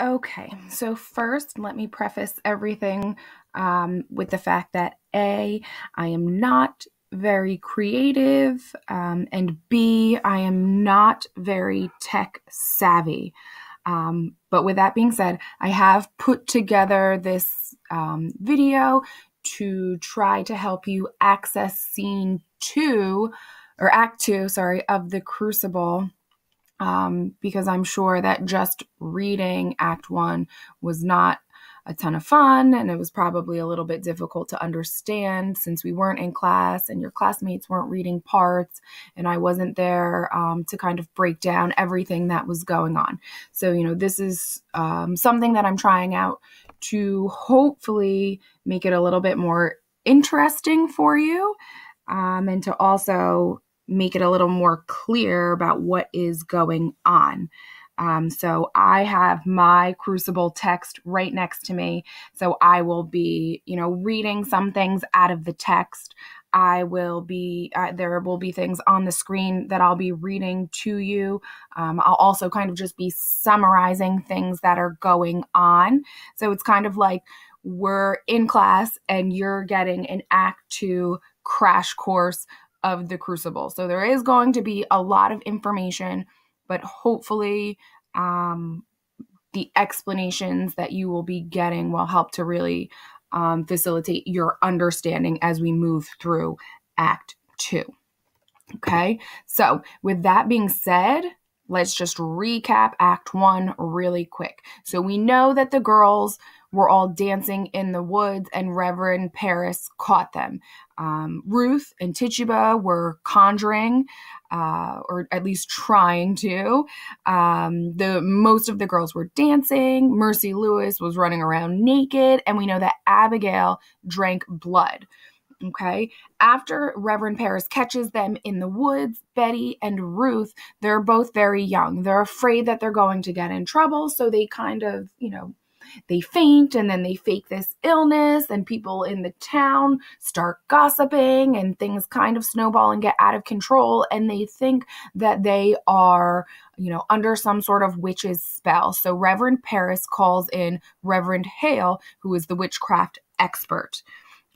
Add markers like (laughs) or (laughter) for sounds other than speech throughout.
Okay, so first, let me preface everything um, with the fact that A, I am not very creative, um, and B, I am not very tech savvy. Um, but with that being said, I have put together this um, video to try to help you access scene two or act two, sorry, of the Crucible um, because I'm sure that just reading Act One was not a ton of fun and it was probably a little bit difficult to understand since we weren't in class and your classmates weren't reading parts and I wasn't there um, to kind of break down everything that was going on. So, you know, this is um, something that I'm trying out to hopefully make it a little bit more interesting for you um, and to also make it a little more clear about what is going on. Um, so I have my Crucible text right next to me. So I will be, you know, reading some things out of the text. I will be, uh, there will be things on the screen that I'll be reading to you. Um, I'll also kind of just be summarizing things that are going on. So it's kind of like we're in class and you're getting an act two crash course of the crucible. So there is going to be a lot of information, but hopefully um, the explanations that you will be getting will help to really um, facilitate your understanding as we move through Act Two. Okay, so with that being said, let's just recap Act One really quick. So we know that the girls were all dancing in the woods, and Reverend Parris caught them. Um, Ruth and Tituba were conjuring, uh, or at least trying to. Um, the most of the girls were dancing. Mercy Lewis was running around naked, and we know that Abigail drank blood. Okay. After Reverend Parris catches them in the woods, Betty and Ruth, they're both very young. They're afraid that they're going to get in trouble. So they kind of, you know, they faint and then they fake this illness and people in the town start gossiping and things kind of snowball and get out of control. And they think that they are you know under some sort of witch's spell. So reverend parris calls in reverend hale who is the witchcraft expert.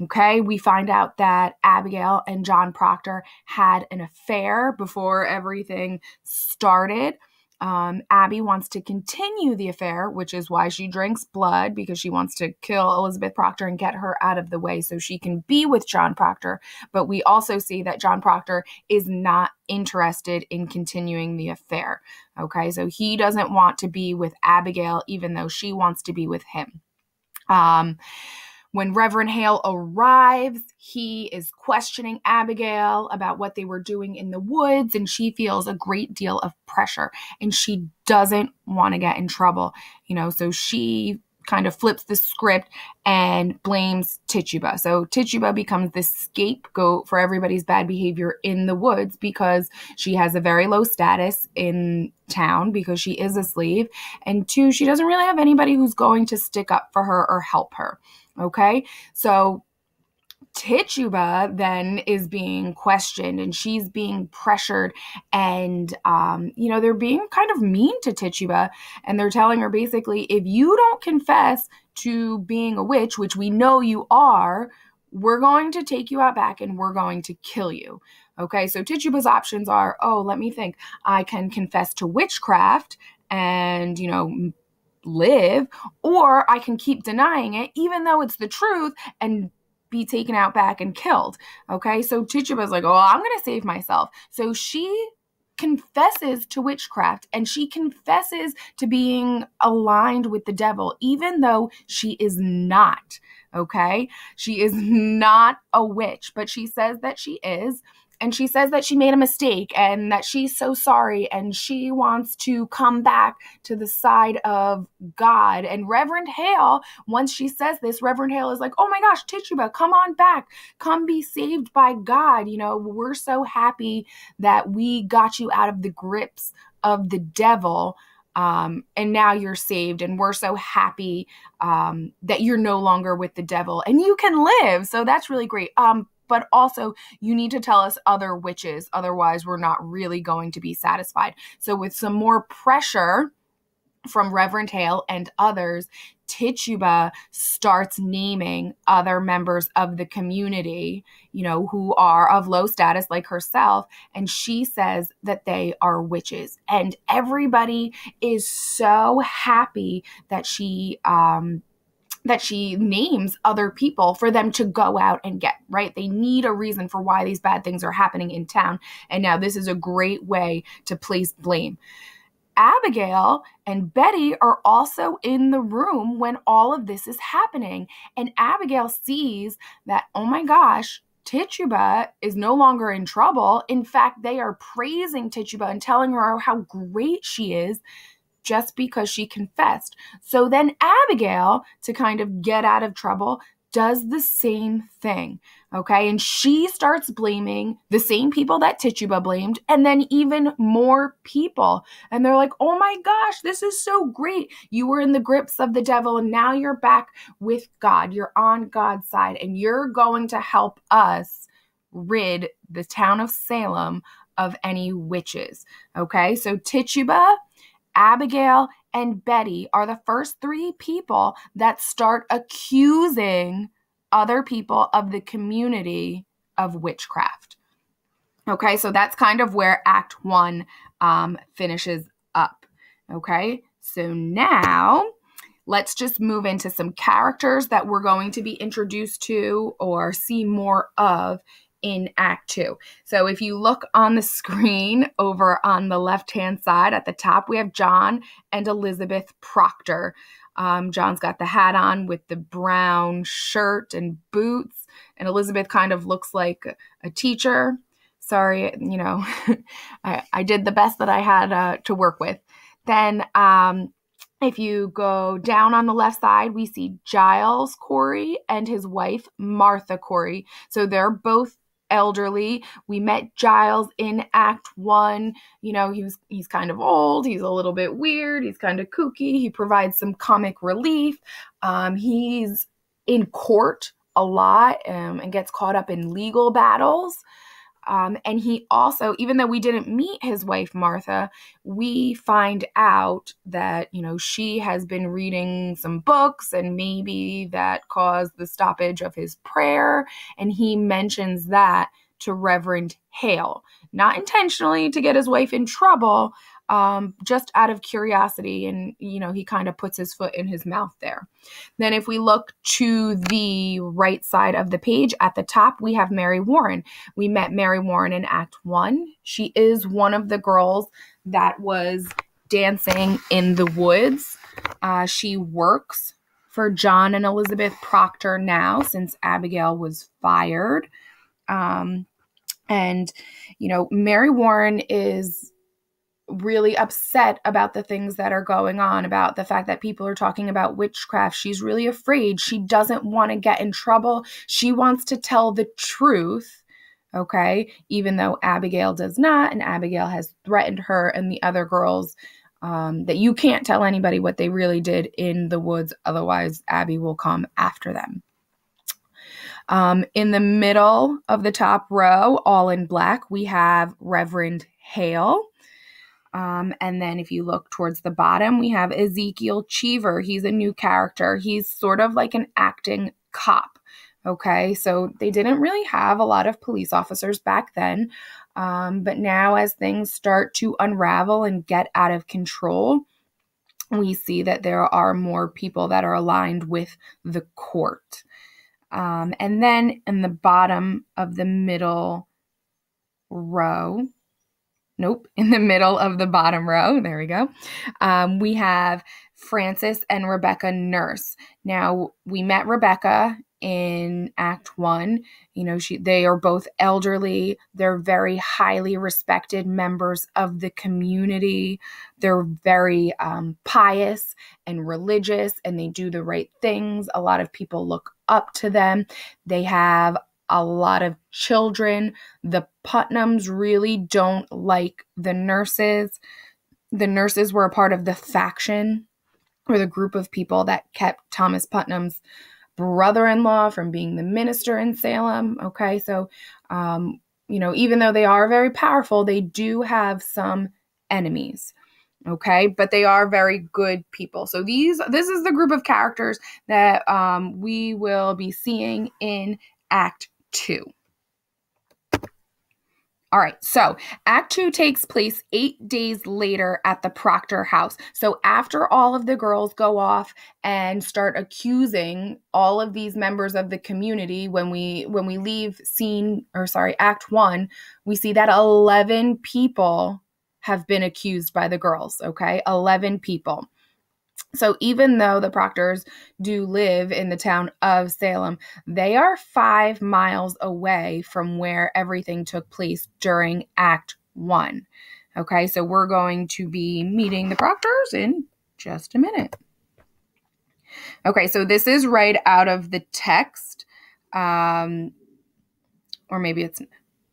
Okay, we find out that Abigail and John Proctor had an affair before everything started. Um, Abby wants to continue the affair, which is why she drinks blood because she wants to kill Elizabeth Proctor and get her out of the way so she can be with John Proctor. But we also see that John Proctor is not interested in continuing the affair. Okay, so he doesn't want to be with Abigail, even though she wants to be with him. Um, when Reverend Hale arrives, he is questioning Abigail about what they were doing in the woods, and she feels a great deal of pressure and she doesn't want to get in trouble, you know, so she kind of flips the script and blames Tituba. So Tituba becomes the scapegoat for everybody's bad behavior in the woods because she has a very low status in town because she is a slave. And two, she doesn't really have anybody who's going to stick up for her or help her. Okay. So Tituba then is being questioned and she's being pressured and um, you know they're being kind of mean to Tituba and they're telling her basically if you don't confess to being a witch which we know you are we're going to take you out back and we're going to kill you. Okay? So Tituba's options are oh let me think. I can confess to witchcraft and you know live, or I can keep denying it, even though it's the truth, and be taken out back and killed. Okay, so Tituba's like, oh, I'm gonna save myself. So she confesses to witchcraft and she confesses to being aligned with the devil, even though she is not. Okay, she is (laughs) not a witch, but she says that she is and she says that she made a mistake and that she's so sorry and she wants to come back to the side of God. And Reverend Hale, once she says this, Reverend Hale is like, oh my gosh, Tituba, come on back. Come be saved by God. You know, we're so happy that we got you out of the grips of the devil. Um, and now you're saved, and we're so happy um, that you're no longer with the devil and you can live. So that's really great. Um, but also you need to tell us other witches otherwise we're not really going to be satisfied so with some more pressure from Reverend Hale and others, Tituba starts naming other members of the community, you know, who are of low status like herself. And she says that they are witches. And everybody is so happy that she, um, that she names other people for them to go out and get, right? They need a reason for why these bad things are happening in town. And now this is a great way to place blame. Abigail and Betty are also in the room when all of this is happening. And Abigail sees that, oh my gosh, Tituba is no longer in trouble. In fact, they are praising Tituba and telling her how great she is just because she confessed. So then Abigail, to kind of get out of trouble, does the same thing. Okay. And she starts blaming the same people that Tituba blamed, and then even more people. And they're like, oh my gosh, this is so great. You were in the grips of the devil, and now you're back with God. You're on God's side, and you're going to help us rid the town of Salem of any witches. Okay. So Tituba Abigail and Betty are the first three people that start accusing other people of the community of witchcraft. Okay, so that's kind of where Act One um, finishes up. Okay, so now let's just move into some characters that we're going to be introduced to or see more of in Act Two. So if you look on the screen over on the left hand side at the top, we have John and Elizabeth Proctor. Um, John's got the hat on with the brown shirt and boots, and Elizabeth kind of looks like a teacher. Sorry, you know, (laughs) I, I, did the best that I had uh, to work with. Then um, if you go down on the left side, we see Giles Corey and his wife, Martha Corey. So they're both elderly. We met Giles in Act One. You know, he was he's kind of old. He's a little bit weird. He's kind of kooky. He provides some comic relief. Um, he's in court a lot um, and gets caught up in legal battles. Um, and he also, even though we didn't meet his wife, Martha, we find out that, you know, she has been reading some books and maybe that caused the stoppage of his prayer. And he mentions that to Reverend Hale, not intentionally to get his wife in trouble, um, just out of curiosity. And, you know, he kind of puts his foot in his mouth there. Then, if we look to the right side of the page at the top, we have Mary Warren. We met Mary Warren in Act One. She is one of the girls that was dancing in the woods. Uh, she works for John and Elizabeth Proctor now since Abigail was fired. Um, and, you know, Mary Warren is really upset about the things that are going on, about the fact that people are talking about witchcraft. She's really afraid. She doesn't want to get in trouble. She wants to tell the truth, okay? Even though Abigail does not, and Abigail has threatened her and the other girls um, that you can't tell anybody what they really did in the woods, otherwise, Abby will come after them. Um, in the middle of the top row, all in black, we have Reverend Hale. Um, and then if you look towards the bottom, we have Ezekiel Cheever. He's a new character. He's sort of like an acting cop. Okay, so they didn't really have a lot of police officers back then. Um, but now, as things start to unravel and get out of control, we see that there are more people that are aligned with the court. Um, and then in the bottom of the middle row, Nope, (laughs) in the middle of the bottom row. There we go. Um, we have Francis and Rebecca Nurse. Now, we met Rebecca in Act One. You know, she they are both elderly. They're very highly respected members of the community. They're very um, pious and religious, and they do the right things. A lot of people look up to them. They have a lot of children. The Putnams really don't like the nurses. The nurses were a part of the faction or the group of people that kept Thomas Putnam's brother in law from being the minister in Salem. Okay, so, um, you know, even though they are very powerful, they do have some enemies. okay but they are very good people so these this is the group of characters that um, we will be seeing in act two all right, so Act Two takes place eight days later at the Proctor house. So, after all of the girls go off and start accusing all of these members of the community, when we when we leave scene or sorry, Act One, we see that eleven people have been accused by the girls. Okay, eleven people. So even though the Proctors do live in the town of Salem, they are five miles away from where everything took place during Act One. Okay, so we're going to be meeting the Proctors in just a minute. Okay, so this is right out of the text. Um, or maybe it's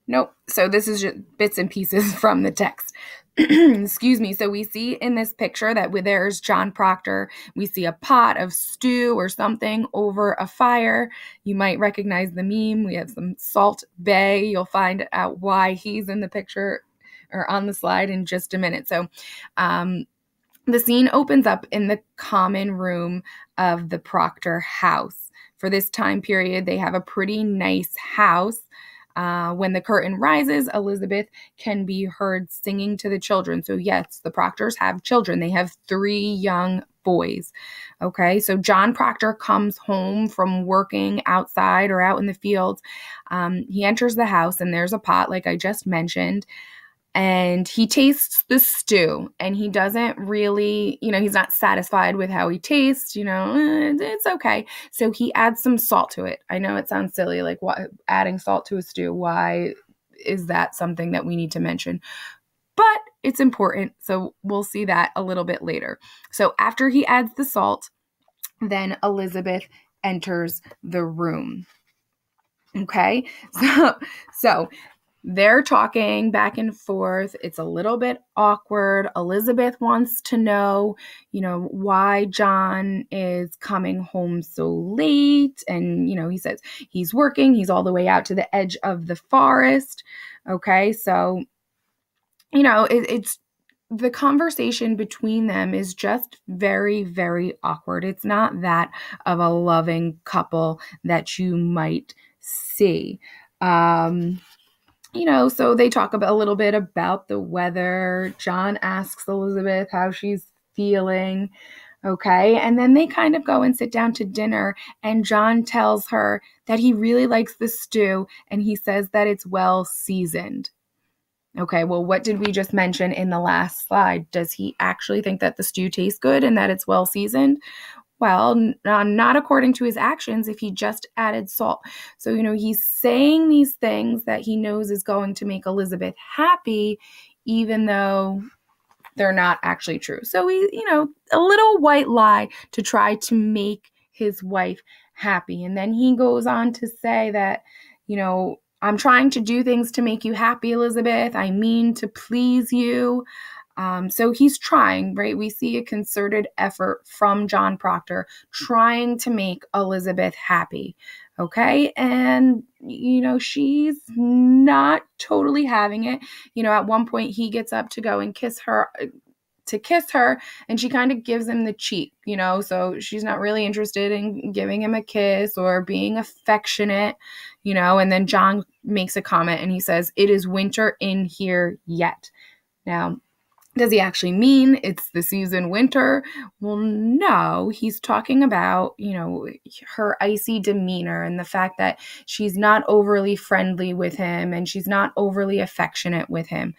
nope. So this is just bits and pieces (laughs) from the text. (clears throat) excuse me. So we see in this picture that there's John Proctor. We see a pot of stew or something over a fire. You might recognize the meme. We have some Salt Bae You'll find out why he's in the picture or on the slide in just a minute. So, um, the scene opens up in the common room of the Proctor house. For this time period, they have a pretty nice house. Uh, when the curtain rises, Elizabeth can be heard singing to the children. So, yes, the Proctors have children. They have three young boys. Okay, so John Proctor comes home from working outside or out in the fields. Um, he enters the house, and there's a pot, like I just mentioned and he tastes the stew and he doesn't really you know he's not satisfied with how he tastes you know eh, it's okay. So he adds some salt to it. I know it sounds silly like what adding salt to a stew why is that something that we need to mention? But it's important so we'll see that a little bit later. So after he adds the salt then elizabeth enters the room. Okay? (laughs) So so they're talking back and forth. It's a little bit awkward. Elizabeth wants to know, you know, why John is coming home so late. And, you know, he says he's working, he's all the way out to the edge of the forest. Okay. So, you know, it, it's the conversation between them is just very, very awkward. It's not that of a loving couple that you might see. Um, you know, so they talk about a little bit about the weather. John asks Elizabeth how she's feeling. Okay. And then they kind of go and sit down to dinner, and John tells her that he really likes the stew and he says that it's well seasoned. Okay, well, what did we just mention in the last slide? Does he actually think that the stew tastes good and that it's well seasoned? Well, uh, not according to his actions if he just added salt. So, you know, he's saying these things that he knows is going to make Elizabeth happy, even though they're not actually true. So, he, you know, a little white lie to try to make his wife happy. And then he goes on to say that, you know, I'm trying to do things to make you happy, Elizabeth. I mean to please you. Um, so he's trying, right? We see a concerted effort from John Proctor trying to make Elizabeth happy. Okay. And, you know, she's not totally having it. You know, at one point he gets up to go and kiss her uh, to kiss her and she kind of gives him the cheek, you know, so she's not really interested in giving him a kiss or being affectionate, you know, and then John makes a comment and he says, It is winter in here yet. Now, does he actually mean it's the season winter? Well, no, he's talking about, you know, her icy demeanor and the fact that she's not overly friendly with him and she's not overly affectionate with him.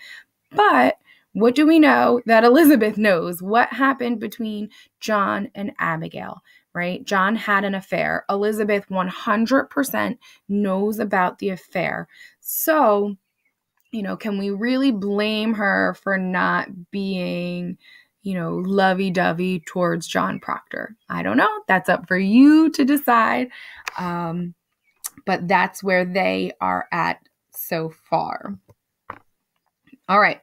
But what do we know that Elizabeth knows? What happened between John and Abigail, right? John had an affair. Elizabeth 100% knows about the affair. So, you know, can we really blame her for not being, you know, lovey dovey towards John Proctor? I don't know. That's up for you to decide. Um, but that's where they are at so far. All right.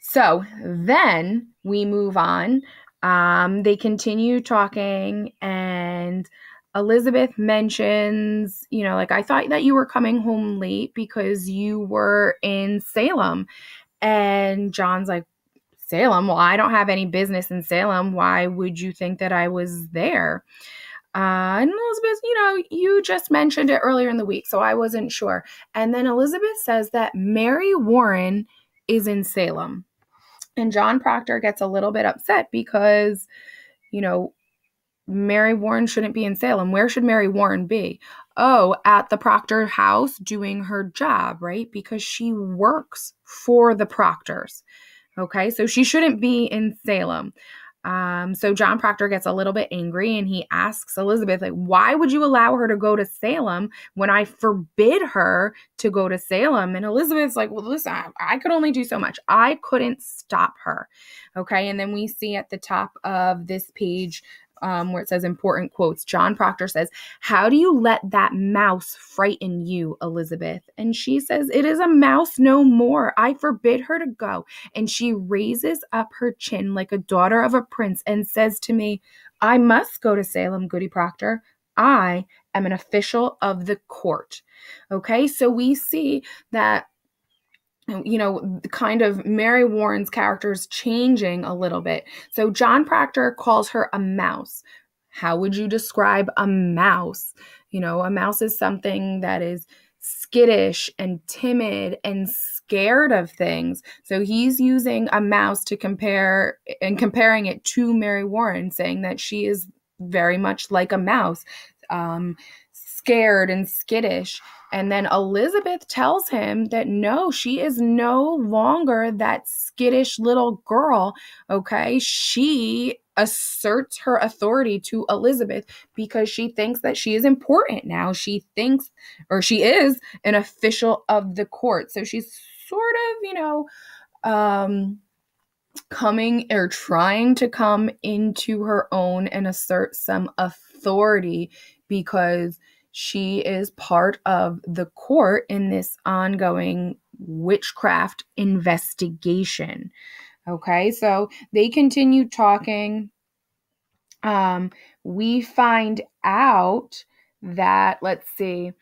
So then we move on. Um, they continue talking and Elizabeth mentions, you know, like, I thought that you were coming home late because you were in Salem. And John's like, Salem. Well, I don't have any business in Salem. Why would you think that I was there? Uh, and Elizabeth, you know, you just mentioned it earlier in the week, so I wasn't sure. And then Elizabeth says that Mary Warren is in Salem. And John Proctor gets a little bit upset because, you know, Mary Warren shouldn't be in Salem. Where should Mary Warren be? Oh, at the Proctor house doing her job, right? Because she works for the Proctors. Okay, so she shouldn't be in Salem. Um, so John Proctor gets a little bit angry and he asks Elizabeth, like, why would you allow her to go to Salem when I forbid her to go to Salem? And Elizabeth's like, well, listen, I, I could only do so much. I couldn't stop her. Okay. And then we see at the top of this page um, where it says important quotes, John Proctor says, How do you let that mouse frighten you, Elizabeth? And she says, It is a mouse no more. I forbid her to go. And she raises up her chin like a daughter of a prince and says to me, I must go to Salem, Goody Proctor. I am an official of the court. Okay, so we see that you know, kind of Mary Warren's characters changing a little bit. So John Proctor calls her a mouse. How would you describe a mouse? You know, a mouse is something that is skittish and timid and scared of things. So he's using a mouse to compare and comparing it to Mary Warren, saying that she is very much like a mouse, um, scared and skittish. And then Elizabeth tells him that no, she is no longer that skittish little girl. Okay. She asserts her authority to Elizabeth because she thinks that she is important now. She thinks, or she is, an official of the court. So she's sort of, you know, um, coming or trying to come into her own and assert some authority because she is part of the court in this ongoing witchcraft investigation. Okay, so they continue talking. Um, we find out that, let's see,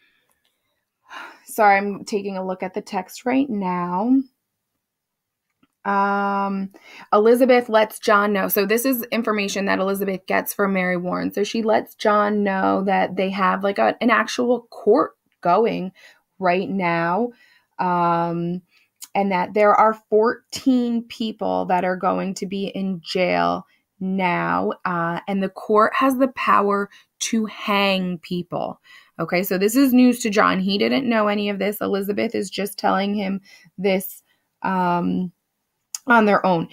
(sighs) sorry, I'm taking a look at the text right now. Um, Elizabeth lets John know. So this is information that Elizabeth gets from Mary Warren. So she lets John know that they have like a, an actual court going right now. Um, and that there are 14 people that are going to be in jail now. Uh, and the court has the power to hang people. Okay, so this is news to John. He didn't know any of this. Elizabeth is just telling him this um, on their own.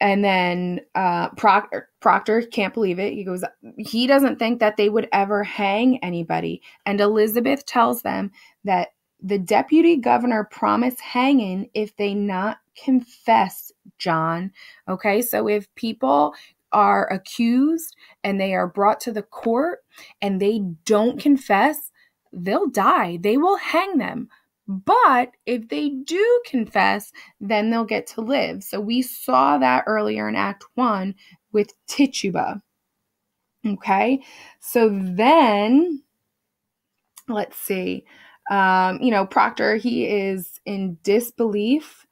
And then uh, Proctor, Proctor can't believe it. He goes, he doesn't think that they would ever hang anybody. And Elizabeth tells them that the deputy governor promised hanging if they not confess, John. Okay, so if people are accused and they are brought to the court and they don't confess, they'll die. They will hang them. But if they do confess, then they'll get to live. So we saw that earlier in Act 1 with Tituba. Okay, so then let's see. Um, you know, Proctor, he is in disbelief.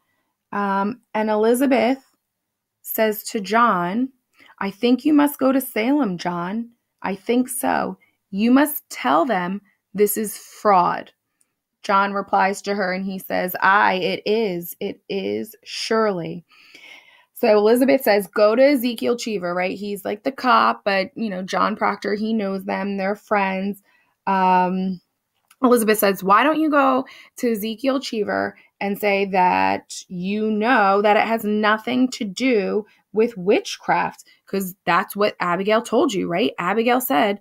Um, and Elizabeth says to John, I think you must go to Salem, John. I think so. You must tell them this is fraud. John replies to her and he says, I, it is. It is surely. So Elizabeth says, Go to Ezekiel Cheever, right? He's like the cop, but, you know, John Proctor, he knows them. They're friends. Um, Elizabeth says, Why don't you go to Ezekiel Cheever and say that you know that it has nothing to do with witchcraft? Because that's what Abigail told you, right? Abigail said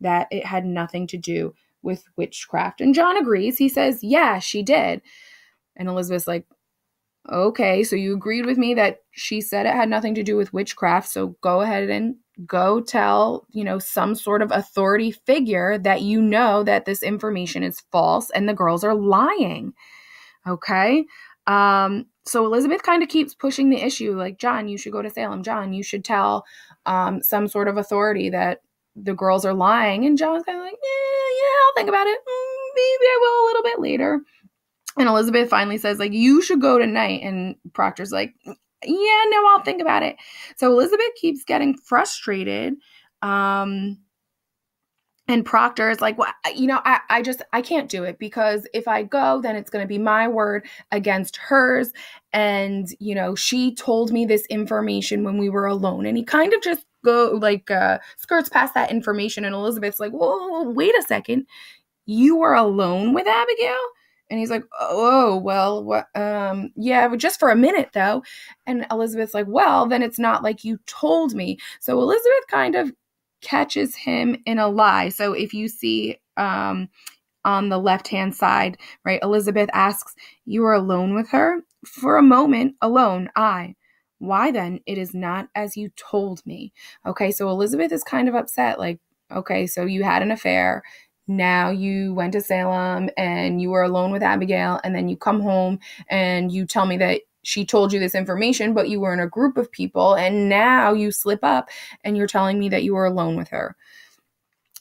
that it had nothing to do with witchcraft. And John agrees. He says, Yeah, she did. And Elizabeth's like, Okay, so you agreed with me that she said it had nothing to do with witchcraft. So go ahead and go tell, you know, some sort of authority figure that you know that this information is false and the girls are lying. Okay. Um, so Elizabeth kind of keeps pushing the issue like, John, you should go to Salem. John, you should tell um, some sort of authority that the girls are lying. And John's kind of like, yeah, yeah, I'll think about it. Mm, maybe I will a little bit later. And Elizabeth finally says, like, you should go tonight. And Proctor's like, yeah, no, I'll think about it. So Elizabeth keeps getting frustrated. Um, and Proctor is like, well, you know, I, I just, I can't do it because if I go, then it's going to be my word against hers. And, you know, she told me this information when we were alone. And he kind of just go like uh, skirts past that information. And Elizabeth's like, whoa, wait a second. You were alone with Abigail? And he's like, oh, well, what, um, yeah, but just for a minute though. And Elizabeth's like, well, then it's not like you told me. So Elizabeth kind of catches him in a lie. So if you see um, on the left hand side, right, Elizabeth asks, You were alone with her? For a moment, alone, I. Why then? It is not as you told me. Okay, so Elizabeth is kind of upset. Like, okay, so you had an affair. Now you went to Salem and you were alone with Abigail, and then you come home and you tell me that she told you this information, but you were in a group of people, and now you slip up and you're telling me that you were alone with her.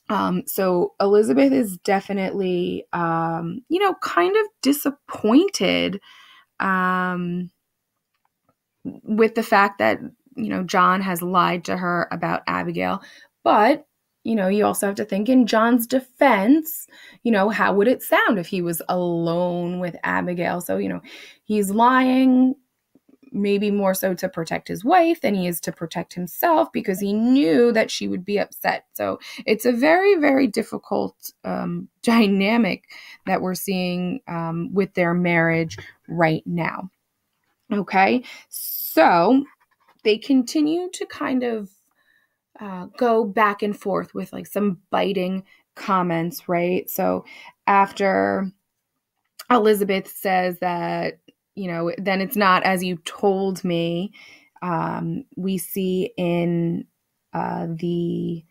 Um, so Elizabeth is definitely, um, you know, kind of disappointed um, with the fact that, you know, John has lied to her about Abigail. But, you know, you also have to think in John's defense, you know, how would it sound if he was alone with Abigail? So, you know, he's lying maybe more so to protect his wife than he is to protect himself because he knew that she would be upset. So it's a very, very difficult um, dynamic that we're seeing um, with their marriage right now. Okay, so they continue to kind of uh, go back and forth with like some biting comments, right? So after Elizabeth says that, you know, then it's not as you told me, um, we see in uh, the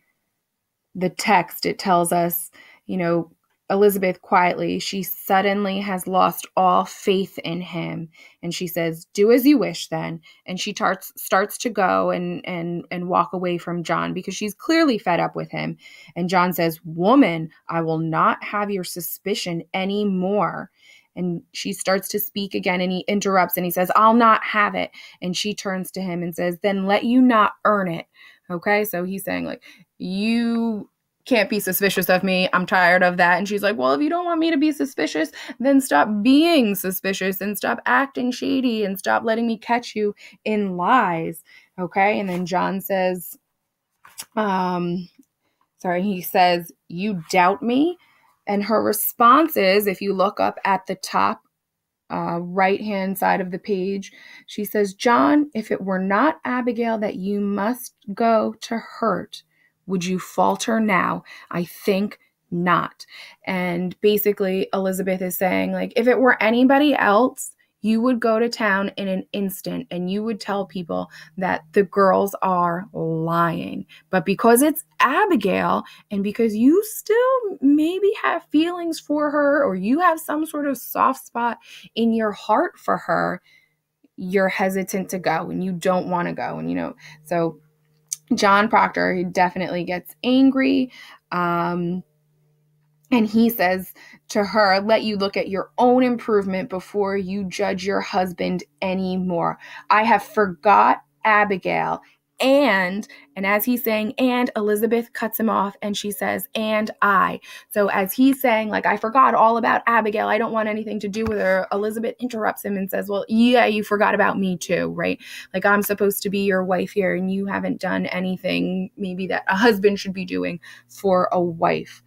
the text it tells us, you know, Elizabeth quietly, she suddenly has lost all faith in him. And she says, Do as you wish then. And she tarts, starts to go and, and, and walk away from John because she's clearly fed up with him. And John says, Woman, I will not have your suspicion anymore. And she starts to speak again and he interrupts and he says, I'll not have it. And she turns to him and says, Then let you not earn it. Okay. So he's saying, like, you can't be suspicious of me. I'm tired of that. And she's like, Well, if you don't want me to be suspicious, then stop being suspicious and stop acting shady and stop letting me catch you in lies. Okay. And then John says, um, sorry, he says, You doubt me. And her response is, if you look up at the top uh, right hand side of the page, she says, John, if it were not Abigail that you must go to hurt, would you falter now? I think not. And basically, Elizabeth is saying, like, if it were anybody else, you would go to town in an instant and you would tell people that the girls are lying. But because it's Abigail and because you still maybe have feelings for her or you have some sort of soft spot in your heart for her, you're hesitant to go and you don't want to go. And, you know, so John Proctor, he definitely gets angry. Um, and he says to her, Let you look at your own improvement before you judge your husband anymore. I have forgot Abigail and and as he's saying and elizabeth cuts him off and she says and i so as he's saying like i forgot all about abigail. I don't want anything to do with her elizabeth interrupts him and says well yeah you forgot about me too right? Like i'm supposed to be your wife here and you haven't done anything maybe that a husband should be doing for a wife.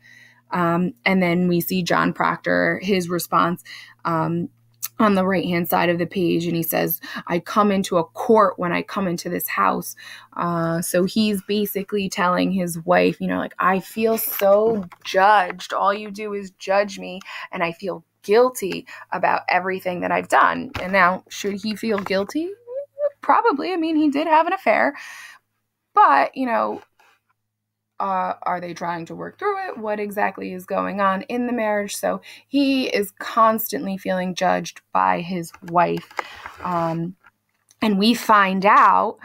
Um, and then we see john proctor his response um, on the right hand side of the page and he says i come into a court when i come into this house. Uh, so he's basically telling his wife you know like i feel so judged. All you do is judge me and i feel guilty about everything that i've done. And now should he feel guilty? Probably. I mean he did have an affair. But you know uh, are they trying to work through it? What exactly is going on in the marriage? So he is constantly feeling judged by his wife. Um, and we find out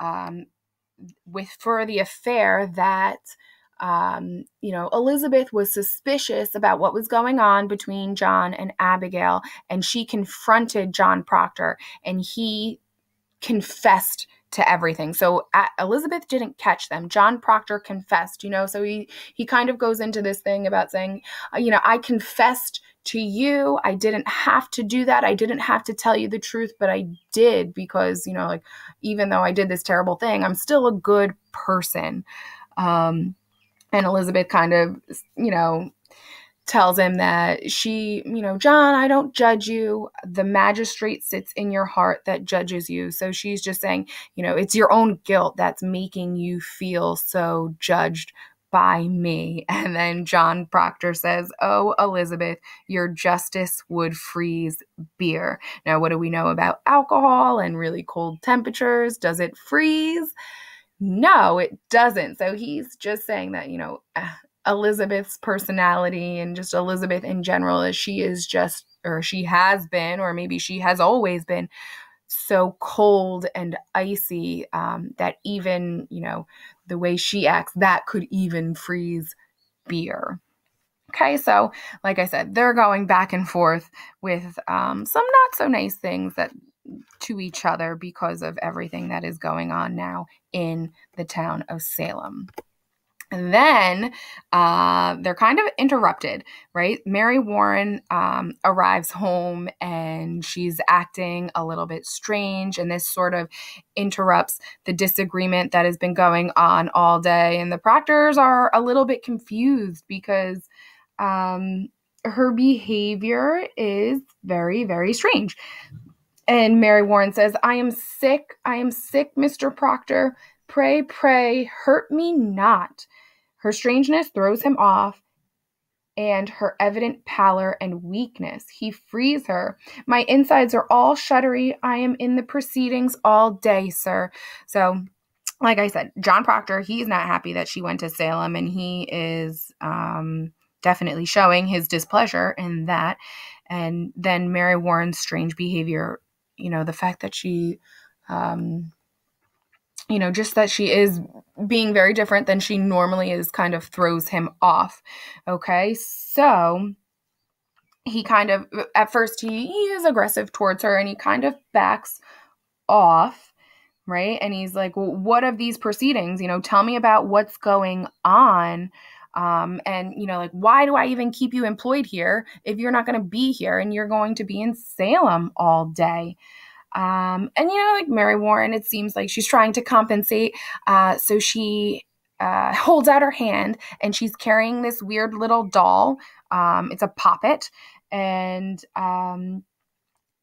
um, with for the affair that um, you know Elizabeth was suspicious about what was going on between John and Abigail, and she confronted John Proctor, and he confessed to everything. So Elizabeth didn't catch them. John Proctor confessed, you know, so he he kind of goes into this thing about saying, uh, you know, I confessed to you. I didn't have to do that. I didn't have to tell you the truth, but I did because, you know, like even though I did this terrible thing, I'm still a good person. Um and Elizabeth kind of, you know, tells him that she, you know, John, I don't judge you. The magistrate sits in your heart that judges you. So she's just saying, you know, it's your own guilt that's making you feel so judged by me. (laughs) And then John Proctor says, Oh, Elizabeth, your justice would freeze beer. Now, what do we know about alcohol and really cold temperatures? Does it freeze? No, it doesn't. So he's just saying that, you know, Elizabeth's personality and just Elizabeth in general is she is just or she has been or maybe she has always been so cold and icy um, that even you know the way she acts that could even freeze beer. Okay so like i said they're going back and forth with um, some not so nice things that to each other because of everything that is going on now in the town of salem then uh, they're kind of interrupted, right? Mary Warren um, arrives home and she's acting a little bit strange, and this sort of interrupts the disagreement that has been going on all day. And the proctors are a little bit confused because um, her behavior is very, very strange. And Mary Warren says, I am sick. I am sick, Mr. Proctor. Pray, pray, hurt me not. Her strangeness throws him off, and her evident pallor and weakness. He frees her. My insides are all shuddery. I am in the proceedings all day, sir. So, like I said, John Proctor, he's not happy that she went to Salem, and he is um, definitely showing his displeasure in that. And then Mary Warren's strange behavior, you know, the fact that she um, you know, just that she is being very different than she normally is kind of throws him off. Okay, so he kind of, at first, he, he is aggressive towards her and he kind of backs off right? And he's like, well, what of these proceedings? You know, tell me about what's going on. Um, and, you know, like, why do I even keep you employed here if you're not going to be here and you're going to be in Salem all day? Um, and you know, like Mary Warren, it seems like she's trying to compensate. Uh, so she uh, (laughs) holds out her hand and she's carrying this weird little doll. Um, it's a poppet. And um,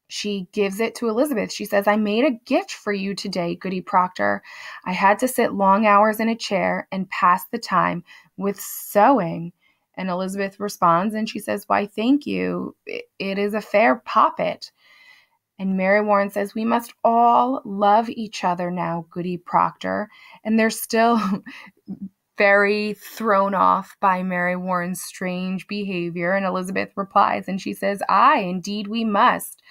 she gives it to Elizabeth. She says, I made a gift for you today, Goody Proctor. I had to sit long hours in a chair and pass the time with sewing. And Elizabeth responds and she says, Why, thank you. It is a fair poppet. And Mary Warren says, We must all love each other now, Goody Proctor. And they're still (laughs) very thrown off by Mary Warren's strange behavior. And Elizabeth replies and she says, Aye, indeed we must.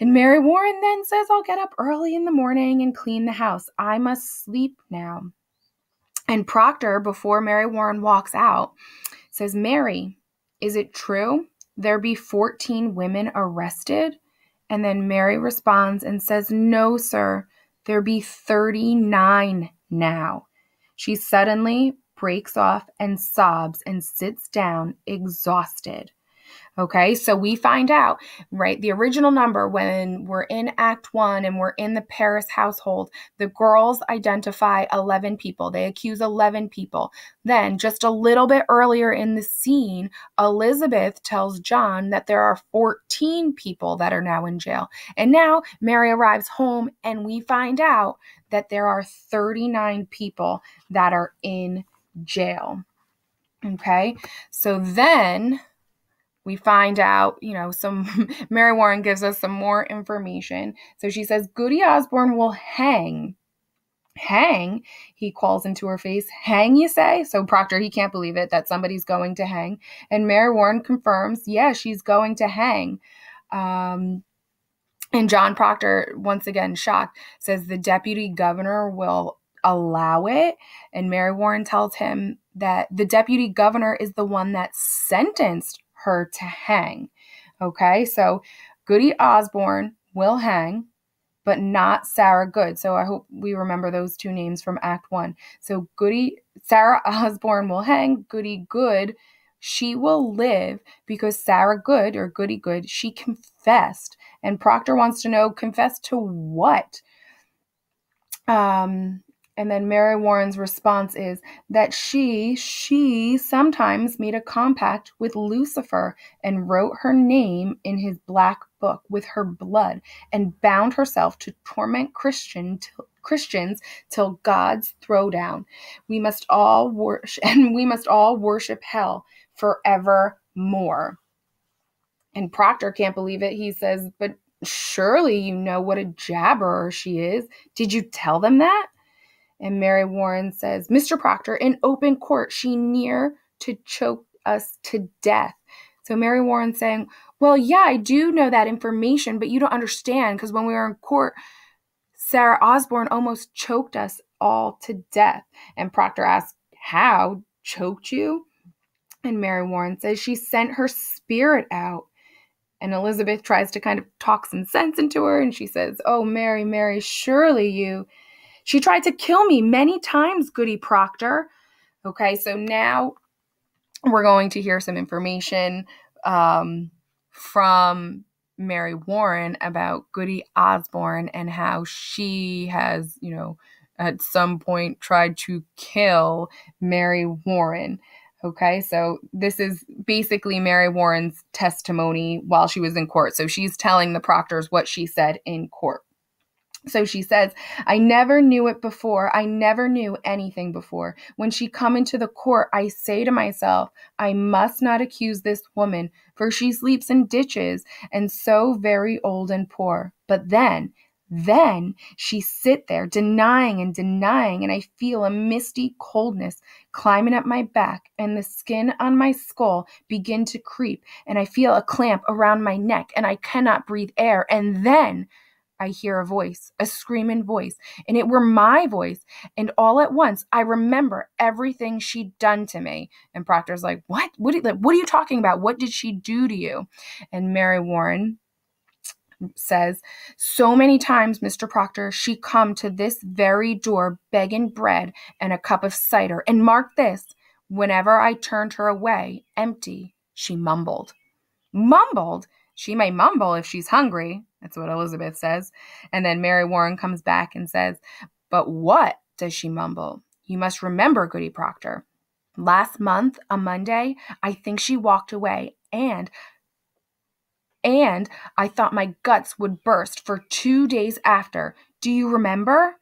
And Mary Warren then says, I'll get up early in the morning and clean the house. I must sleep now. And Proctor, before Mary Warren walks out, says, Mary, is it true there be 14 women arrested? And then Mary responds and says, No, sir, there be 39 now. She suddenly breaks off and sobs and sits down exhausted. Okay, so we find out, right? The original number when we're in Act One and we're in the Parris household, the girls identify 11 people. They accuse 11 people. Then, just a little bit earlier in the scene, Elizabeth tells John that there are 14 people that are now in jail. And now Mary arrives home and we find out that there are 39 people that are in jail. Okay, so then we find out, you know, some (laughs) Mary Warren gives us some more information. So she says Goody Osburn will hang. Hang, he calls into her face. Hang, you say? So Proctor, he can't believe it that somebody's going to hang. And Mary Warren confirms, yeah, she's going to hang. Um, and John Proctor, once again shocked, says the deputy governor will allow it. And Mary Warren tells him that the deputy governor is the one that sentenced her to hang. Okay, so Goody Osburn will hang, but not Sarah Good. So I hope we remember those two names from Act One. So Goody, Sarah (laughs) Osburn will hang, Goody Good, she will live because Sarah Good or Goody Good, she confessed. And Proctor wants to know, confess to what? Um, and then Mary Warren's response is that she, she sometimes made a compact with Lucifer and wrote her name in his black book with her blood and bound herself to torment Christian Christians till God's throwdown. We must all worship (laughs) and we must all worship hell forevermore. And Proctor can't believe it. He says, But surely you know what a jabberer she is. Did you tell them that? And Mary Warren says, Mr. Proctor, in open court, she near to choke us to death. So Mary Warren saying, Well, yeah, I do know that information, but you don't understand because when we were in court, Sarah Osburn almost choked us all to death. And Proctor asked, How? Choked you? And Mary Warren says she sent her spirit out. And Elizabeth tries to kind of talk some sense into her, and she says, Oh, Mary, Mary, surely you she tried to kill me many times, Goody Proctor. Okay, so now we're going to hear some information um, from Mary Warren about Goody Osburn and how she has, you know, at some point tried to kill Mary Warren. Okay, so this is basically Mary Warren's testimony while she was in court. So she's telling the proctors what she said in court. So she says, I never knew it before. I never knew anything before. When she come into the court, I say to myself, I must not accuse this woman, for she sleeps in ditches and so very old and poor. But then, then she sit there denying and denying, and I feel a misty coldness climbing up my back, and the skin on my skull begin to creep, and I feel a clamp around my neck, and I cannot breathe air. And then I hear a voice, a screaming voice, and it were my voice. And all at once, I remember everything she'd done to me. And Proctor's like, "What? What? Are, what are you talking about? What did she do to you?" And Mary Warren says, "So many times, Mr. Proctor, she come to this very door begging bread and a cup of cider. And mark this: whenever I turned her away, empty, she mumbled." Mumbled. She may mumble if she's hungry, that's what Elizabeth says. And then Mary Warren comes back and says, But what does she mumble? You must remember, Goody Proctor. Last month, a Monday, I think she walked away and and I thought my guts would burst for two days after. Do you remember?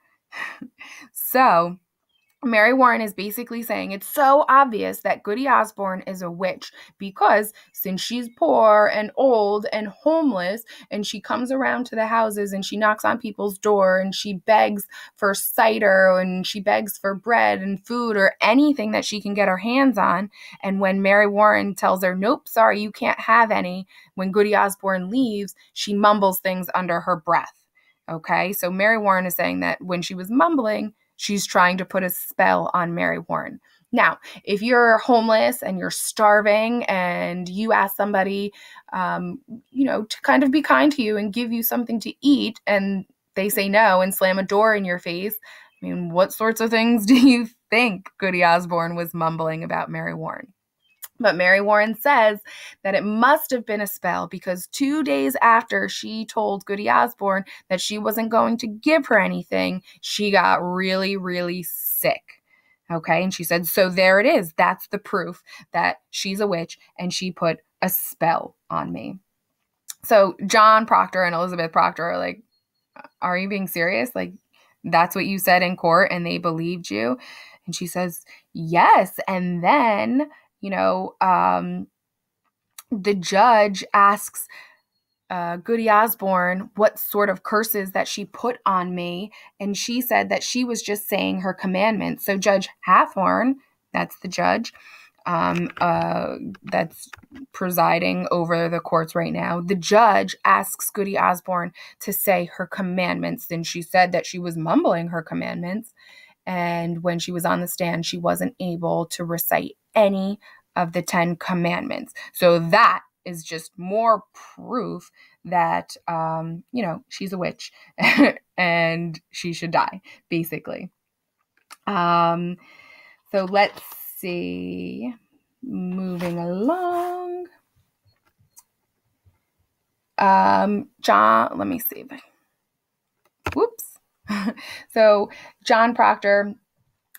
(laughs) so Mary Warren is basically saying it's so obvious that Goody Osburn is a witch because since she's poor and old and homeless and she comes around to the houses and she knocks on people's door and she begs for cider and she begs for bread and food or anything that she can get her hands on and when Mary Warren tells her nope sorry you can't have any when Goody Osburn leaves she mumbles things under her breath okay? So Mary Warren is saying that when she was mumbling She's trying to put a spell on Mary Warren. Now, if you're homeless and you're starving and you ask somebody, um, you know, to kind of be kind to you and give you something to eat, and they say no and slam a door in your face, I mean, what sorts of things (laughs) do you think Goody Osburn was mumbling about Mary Warren? But Mary Warren says that it must have been a spell because two days after she told Goody Osburn that she wasn't going to give her anything, she got really, really sick. Okay. And she said, So there it is. That's the proof that she's a witch and she put a spell on me. So John Proctor and Elizabeth Proctor are like, Are you being serious? Like, that's what you said in court and they believed you? And she says, Yes. And then you know, um, the judge asks uh, Goody Osburn what sort of curses that she put on me, and she said that she was just saying her commandments. So Judge Hathorne, that's the judge, um, uh, that's presiding over the courts right now. The judge asks Goody Osburn to say her commandments, and she said that she was mumbling her commandments. And when she was on the stand, she wasn't able to recite any of the Ten Commandments. So that is just more proof that, um, you know, she's a witch (laughs) and she should die, basically. Um, so let's see. Moving along. Um, John, let me see. Whoops. (laughs) so John Proctor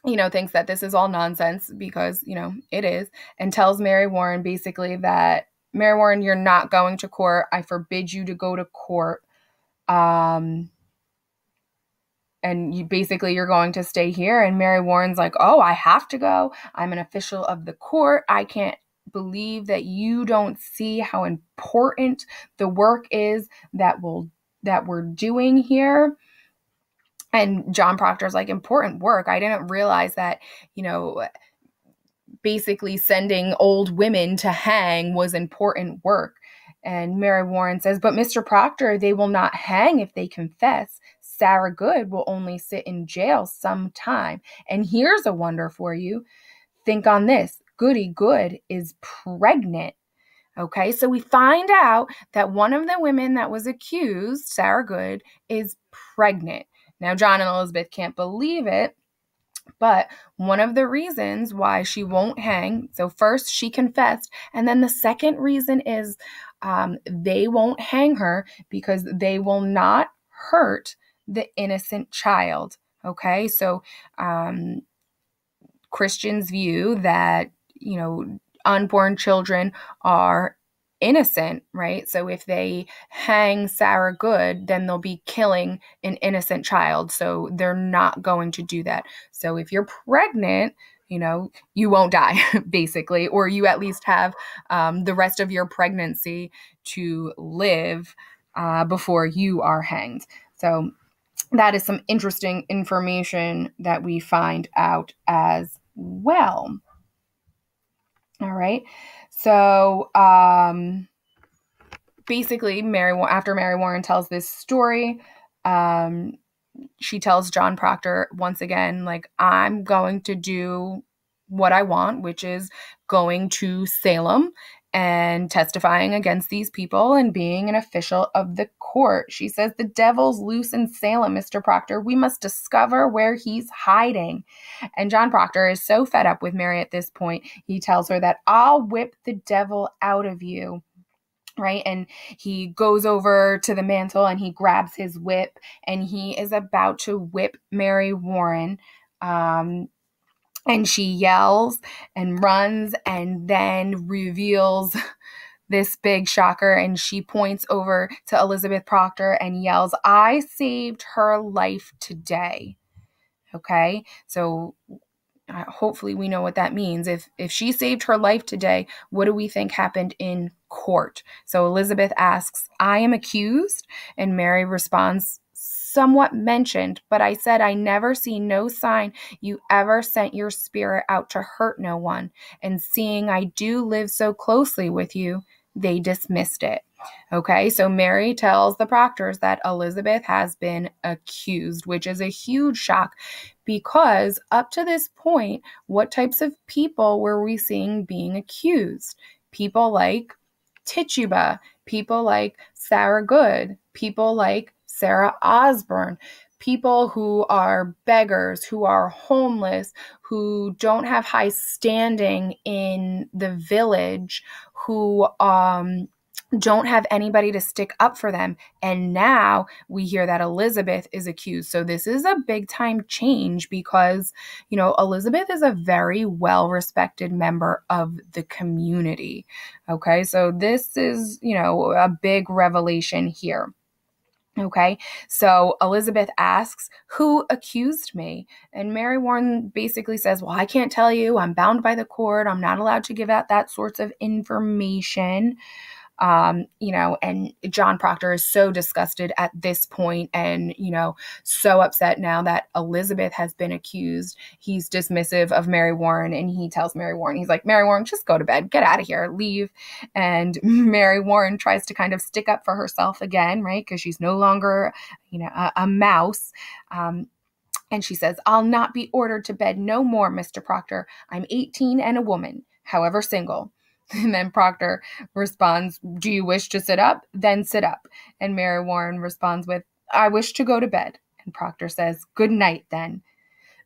you know, thinks that this is all nonsense because, you know, it is, and tells Mary Warren basically that Mary Warren, you're not going to court. I forbid you to go to court. Um, and you basically you're going to stay here. And Mary Warren's like, oh, I have to go. I'm an official of the court. I can't believe that you don't see how important the work is that will that we're doing here and John Proctor's like important work. I didn't realize that, you know, basically sending old women to hang was important work. And Mary Warren says, But Mr. Proctor, they will not hang if they confess. Sarah Good will only sit in jail some time. And here's a wonder for you. Think on this Goody Good is pregnant. Okay, so we find out that one of the women that was accused, Sarah Good, is pregnant. Now, John and Elizabeth can't believe it, but one of the reasons why she won't hang, so first she confessed, and then the second reason is um, they won't hang her because they will not hurt the innocent child. Okay, so um, Christians view that, you know, unborn children are innocent, right? So if they hang Sarah Good, then they'll be killing an innocent child. So they're not going to do that. So if you're pregnant, you know, you won't die, (laughs) basically, or you at least have um, the rest of your pregnancy to live uh, before you are hanged. So that is some interesting information that we find out as well. All right. So um, basically, Mary after Mary Warren tells this story, um, she tells John Proctor once again, like, I'm going to do what I want, which is going to Salem and testifying against these people and being an official of the court. She says, The devil's loose in Salem, Mr. Proctor. We must discover where he's hiding. And John Proctor is so fed up with Mary at this point, he tells her that I'll whip the devil out of you right? And he goes over to the mantle and he grabs his whip and he is about to whip Mary Warren. Um, and she yells and runs and then reveals (laughs) this big shocker and she points over to Elizabeth Proctor and yells, I saved her life today. Okay, so uh, hopefully we know what that means. If if she saved her life today, what do we think happened in court? So Elizabeth asks, "I am accused," and Mary responds, somewhat mentioned, but I said I never see no sign you ever sent your spirit out to hurt no one. And seeing I do live so closely with you, they dismissed it. Okay, so Mary tells the proctors that Elizabeth has been accused, which is a huge shock because up to this point, what types of people were we seeing being accused? People like Tituba, people like Sarah Good, people like Sarah Osburn, people who are beggars, who are homeless, who don't have high standing in the village, who um, don't have anybody to stick up for them. And now we hear that Elizabeth is accused. So this is a big time change because, you know, Elizabeth is a very well respected member of the community. Okay. So this is, you know, a big revelation here. Okay, so Elizabeth asks, Who accused me? And Mary Warren basically says, Well, I can't tell you. I'm bound by the court. I'm not allowed to give out that sorts of information um, you know, and John Proctor is so disgusted at this point and, you know, so upset now that Elizabeth has been accused. He's dismissive of Mary Warren and he tells Mary Warren, he's like, Mary Warren, just go to bed, get out of here, leave. And (laughs) Mary Warren tries to kind of stick up for herself again, right? Because she's no longer, you know, a, a mouse. Um, and she says, I'll not be ordered to bed no more, Mr. Proctor. I'm 18 and a woman, however single. (laughs) And then Proctor responds, Do you wish to sit up? Then sit up. And Mary Warren responds with, I wish to go to bed. And Proctor says, Good night then.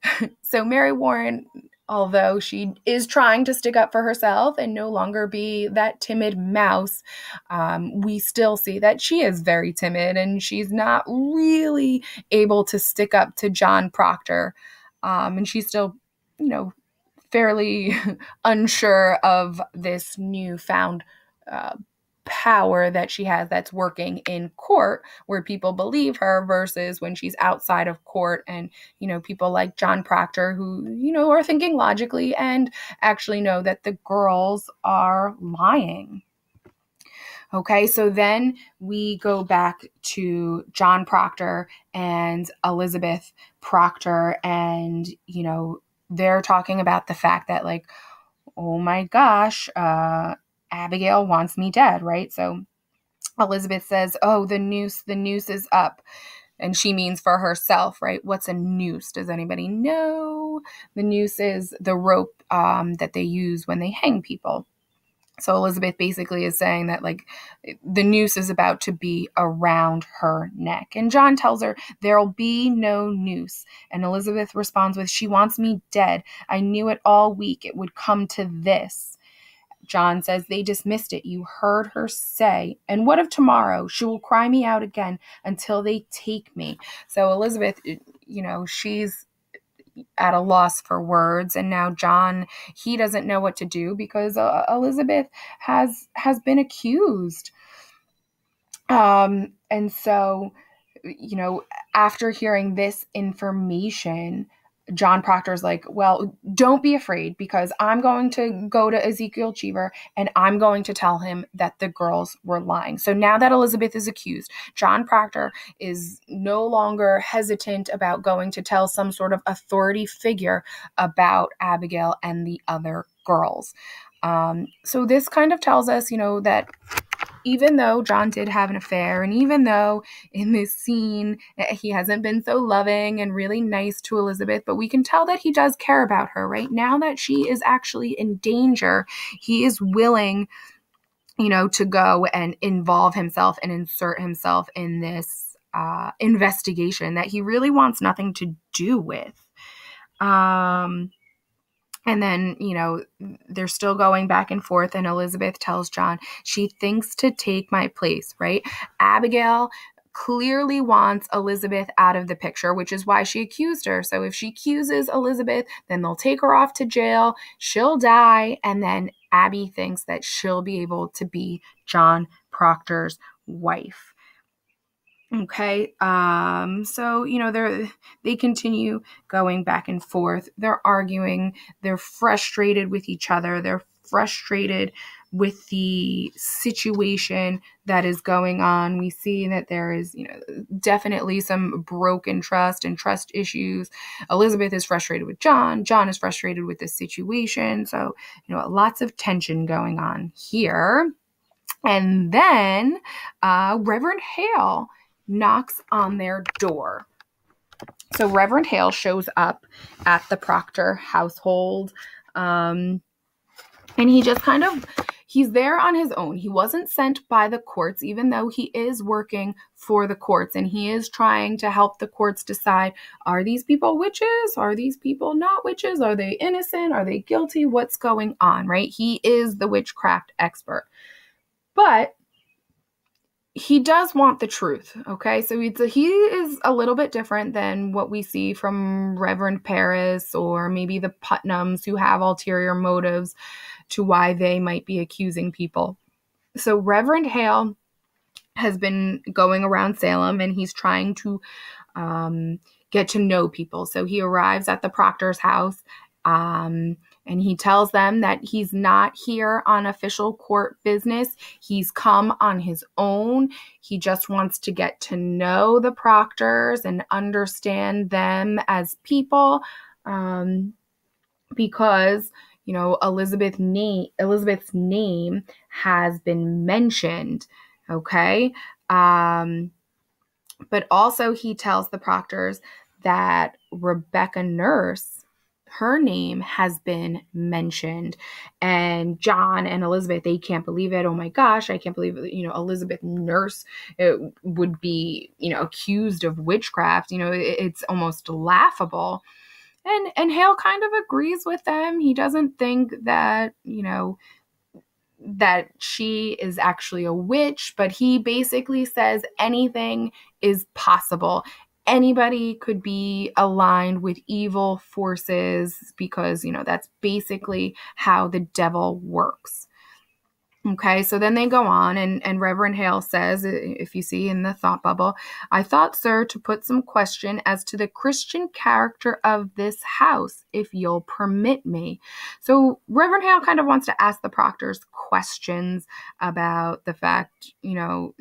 (laughs) so Mary Warren, although she is trying to stick up for herself and no longer be that timid mouse, um, we still see that she is very timid and she's not really able to stick up to John Proctor. Um, and she's still, you know, fairly (laughs) unsure of this newfound uh, power that she has that's working in court where people believe her versus when she's outside of court and you know people like John Proctor who you know are thinking logically and actually know that the girls are lying. Okay, so then we go back to John Proctor and Elizabeth Proctor, and you know, they're talking about the fact that, like, oh my gosh, uh, Abigail wants me dead, right? So Elizabeth says, Oh, the noose, the noose is up. And she means for herself, right? What's a noose? Does anybody know? The noose is the rope um, that they use when they hang people. So Elizabeth basically is saying that like the noose is about to be around her neck. And John tells her there'll be no noose. And Elizabeth responds with she wants me dead. I knew it all week it would come to this. John says they dismissed it. You heard her say. And what of tomorrow? She will cry me out again until they take me. So Elizabeth, you know, she's at a loss for words. And now John he doesn't know what to do because uh, Elizabeth has has been accused. Um and so you know after hearing this information John Proctor's like, well, don't be afraid because I'm going to go to Ezekiel Cheever and I'm going to tell him that the girls were lying. So now that Elizabeth is accused, John Proctor is no longer hesitant about going to tell some sort of authority figure about Abigail and the other girls. Um, so this kind of tells us, you know, that even though John did have an affair, and even though in this scene eh, he hasn't been so loving and really nice to Elizabeth, but we can tell that he does care about her, right? Now that she is actually in danger, he is willing, you know, to go and involve himself and insert himself in this uh, investigation that he really wants nothing to do with. Um, and then, you know, they're still going back and forth. And Elizabeth tells John she thinks to take my place, right? Abigail clearly wants Elizabeth out of the picture, which is why she accused her. So if she accuses Elizabeth, then they'll take her off to jail, she'll die, and then Abby thinks that she'll be able to be John Proctor's wife. Okay. Um, so, you know, they're they continue going back and forth. They're arguing, they're frustrated with each other, they're frustrated with the situation that is going on. We see that there is, you know, definitely some broken trust and trust issues. Elizabeth is frustrated with John. John is frustrated with the situation. So, you know, lots of tension going on here. And then uh, Reverend Hale knocks on their door. So Reverend Hale shows up at the Proctor household. Um, and he just kind of he's there on his own. He wasn't sent by the courts, even though he is working for the courts and he is trying to help the courts decide are these people witches? Are these people not witches? Are they innocent? Are they guilty? What's going on, right? He is the witchcraft expert. But he does want the truth okay? So he's he is a little bit different than what we see from reverend Parris or maybe the putnams who have ulterior motives to why they might be accusing people. So reverend hale has been going around salem and he's trying to um, get to know people. So he arrives at the proctor's house um, and he tells them that he's not here on official court business. He's come on his own. He just wants to get to know the proctors and understand them as people um, because you know Elizabeth name Elizabeth's name has been mentioned okay um, but also he tells the proctors that Rebecca Nurse her name has been mentioned. And john and elizabeth they can't believe it. Oh my gosh i can't believe you know elizabeth nurse uh, would be you know accused of witchcraft. You know it, it's almost laughable. And and hale kind of agrees with them. He doesn't think that you know that she is actually a witch, but he basically says anything is possible anybody could be aligned with evil forces because, you know, that's basically how the devil works. Okay, so then they go on, and, and Reverend Hale says, if you see in the thought bubble, I thought, sir, to put some question as to the Christian character of this house, if you'll permit me. So Reverend Hale kind of wants to ask the proctors questions about the fact, you know,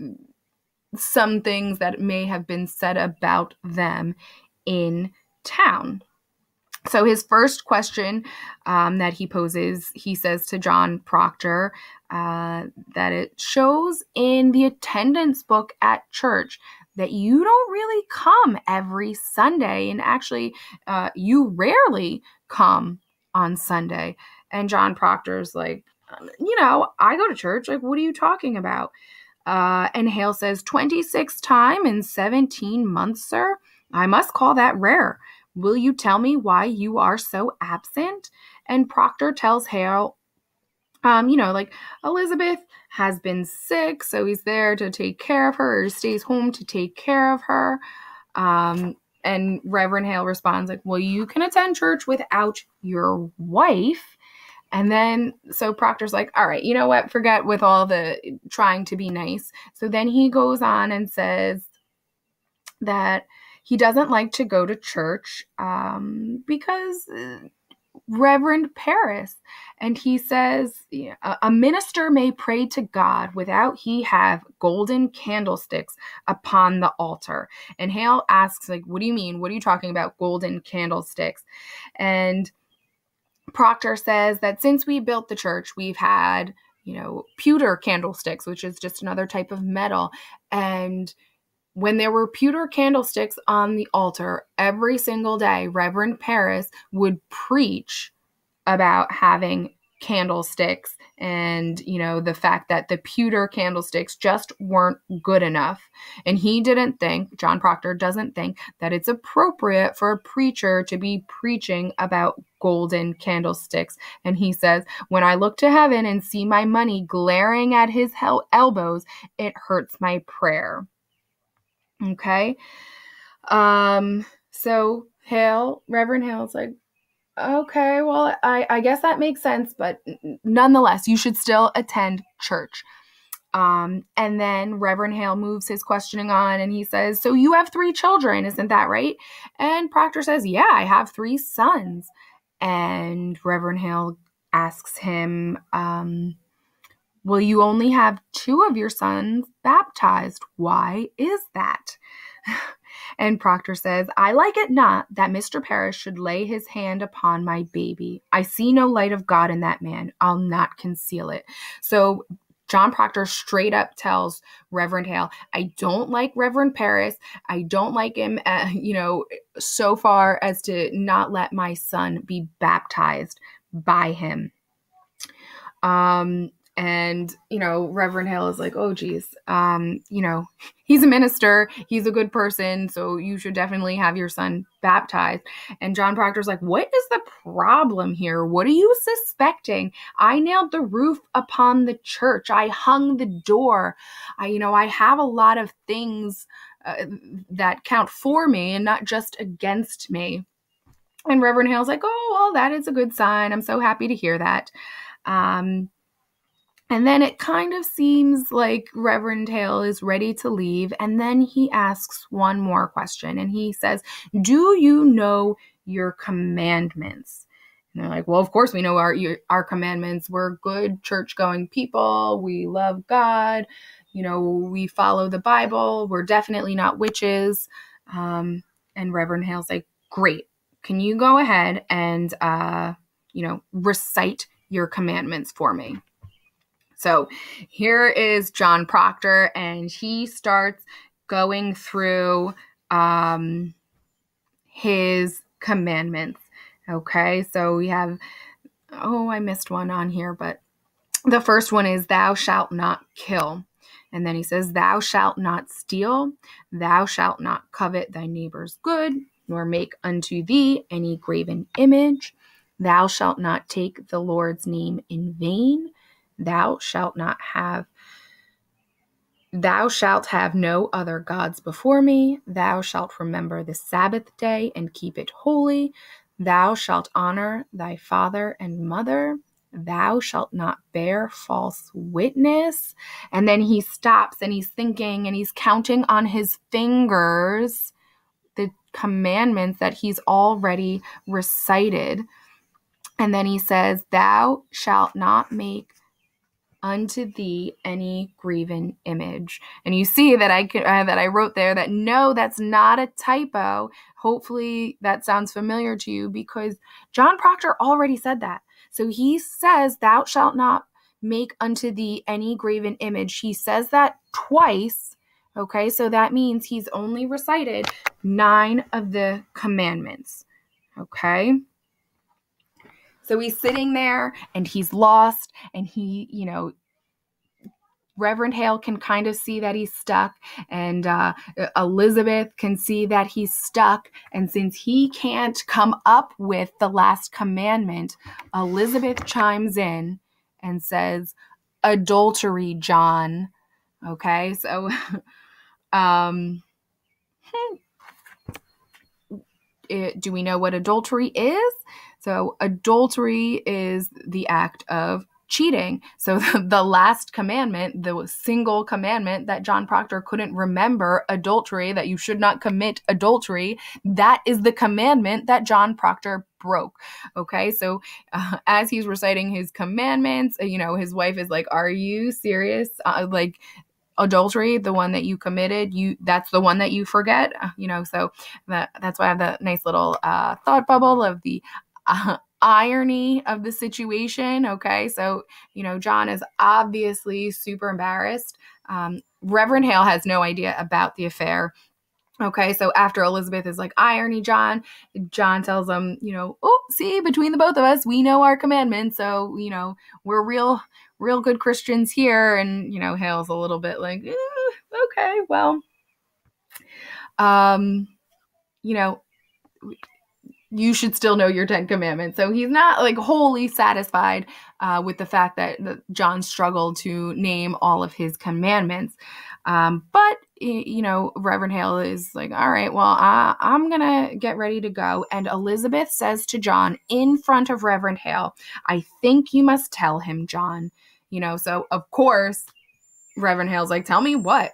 some things that may have been said about them in town. So, his first question um, that he poses, he says to John Proctor uh, that it shows in the attendance book at church that you don't really come every Sunday. And actually, uh, you rarely come on Sunday. And John Proctor's like, you know, I go to church. Like, what are you talking about? Uh, and Hale says, 26 time in 17 months, sir? I must call that rare. Will you tell me why you are so absent? And Proctor tells Hale, um, you know, like Elizabeth has been sick, so he's there to take care of her, or stays home to take care of her. Um, and Reverend Hale responds, like, well, you can attend church without your wife. And then, so Proctor's like, all right, you know what? Forget with all the trying to be nice. So then he goes on and says that he doesn't like to go to church um, because uh, Reverend Parris. And he says, a minister may pray to God without he have golden candlesticks upon the altar. And Hale asks, like, what do you mean? What are you talking about, golden candlesticks? And Proctor says that since we built the church, we've had, you know, pewter candlesticks, which is just another type of metal. And when there were pewter candlesticks on the altar every single day, Reverend Parris would preach about having candlesticks and you know the fact that the pewter candlesticks just weren't good enough. And he didn't think john proctor doesn't think that it's appropriate for a preacher to be preaching about golden candlesticks. And he says when i look to heaven and see my money glaring at his hel- elbows it hurts my prayer. Okay? Um so hale reverend hale's like okay, well, I, I guess that makes sense, but nonetheless, you should still attend church. Um, and then Reverend Hale moves his questioning on and he says, So you have three children, isn't that right? And Proctor says, Yeah, I have three sons. And Reverend Hale asks him, um, Will you only have two of your sons baptized? Why is that? (laughs) And Proctor says, I like it not that Mr. Parris should lay his hand upon my baby. I see no light of God in that man. I'll not conceal it. So John Proctor straight up tells Reverend Hale, I don't like Reverend Parris. I don't like him, uh, (laughs) you know, so far as to not let my son be baptized by him. Um, and you know reverend hale is like oh geez um you know he's a minister he's a good person so you should definitely have your son baptized. And john proctor's like what is the problem here? What are you suspecting? I nailed the roof upon the church. I hung the door. I you know i have a lot of things uh, that count for me and not just against me. And reverend hale's like oh well that is a good sign. I'm so happy to hear that. Um and then it kind of seems like Reverend Hale is ready to leave. And then he asks one more question and he says, Do you know your commandments? And they're like, Well, of course we know our, our commandments. We're good church going people. We love God. You know, we follow the Bible. We're definitely not witches. Um, and Reverend Hale's like, Great. Can you go ahead and, uh, you know, recite your commandments for me? So here is John Proctor, and he starts going through um, his commandments. Okay, so we have, oh, I missed one on here, but the first one is, Thou shalt not kill. And then he says, Thou shalt not steal, thou shalt not covet thy neighbor's good, nor make unto thee any graven image. Thou shalt not take the Lord's name in vain. Thou shalt not have Thou shalt have no other gods before me. Thou shalt remember the Sabbath day and keep it holy. Thou shalt honor thy father and mother. Thou shalt not bear false witness. And then he stops and he's thinking and he's counting on his fingers the commandments that he's already recited. And then he says, Thou shalt not make unto thee any graven image. And you see that I uh, that I wrote there that no, that's not a typo. Hopefully that sounds familiar to you because John Proctor already said that. So he says, Thou shalt not make unto thee any graven image. He says that twice. Okay, so that means he's only recited nine of the commandments. Okay. So he's sitting there and he's lost and he, you know, Reverend Hale can kind of see that he's stuck, and uh, Elizabeth can see that he's stuck. And since he can't come up with the last commandment, Elizabeth chimes in and says, Adultery, John. Okay, so (laughs) um, hmm, it, do we know what adultery is? So, adultery is the act of cheating. So, (laughs) the, last commandment, the single commandment that John Proctor couldn't remember, adultery, that you should not commit adultery, that is the commandment that John Proctor broke. Okay, so uh, (laughs) as he's reciting his commandments, you know, his wife is like, Are you serious? Uh, like, adultery the one that you committed you that's the one that you forget uh, you know so that that's why i have that nice little uh, thought bubble of the uh, (laughs) irony of the situation. Okay. So, you know, John is obviously super embarrassed. Um, Reverend Hale has no idea about the affair. Okay, so after Elizabeth is like, irony, John, John tells him, you know, oh, see, between the both of us, we know our commandments. So, you know, we're real, real good Christians here. And, you know, Hale's a little bit like, eh, okay, well, um, you know, you should still know your Ten Commandments. So he's not like wholly satisfied uh, with the fact that, John struggled to name all of his commandments. Um, but, you know, Reverend Hale is like, all right, well, I, I'm going to get ready to go. And Elizabeth says to John in front of Reverend Hale, I think you must tell him, John. You know, so of course, Reverend Hale's like, tell me what?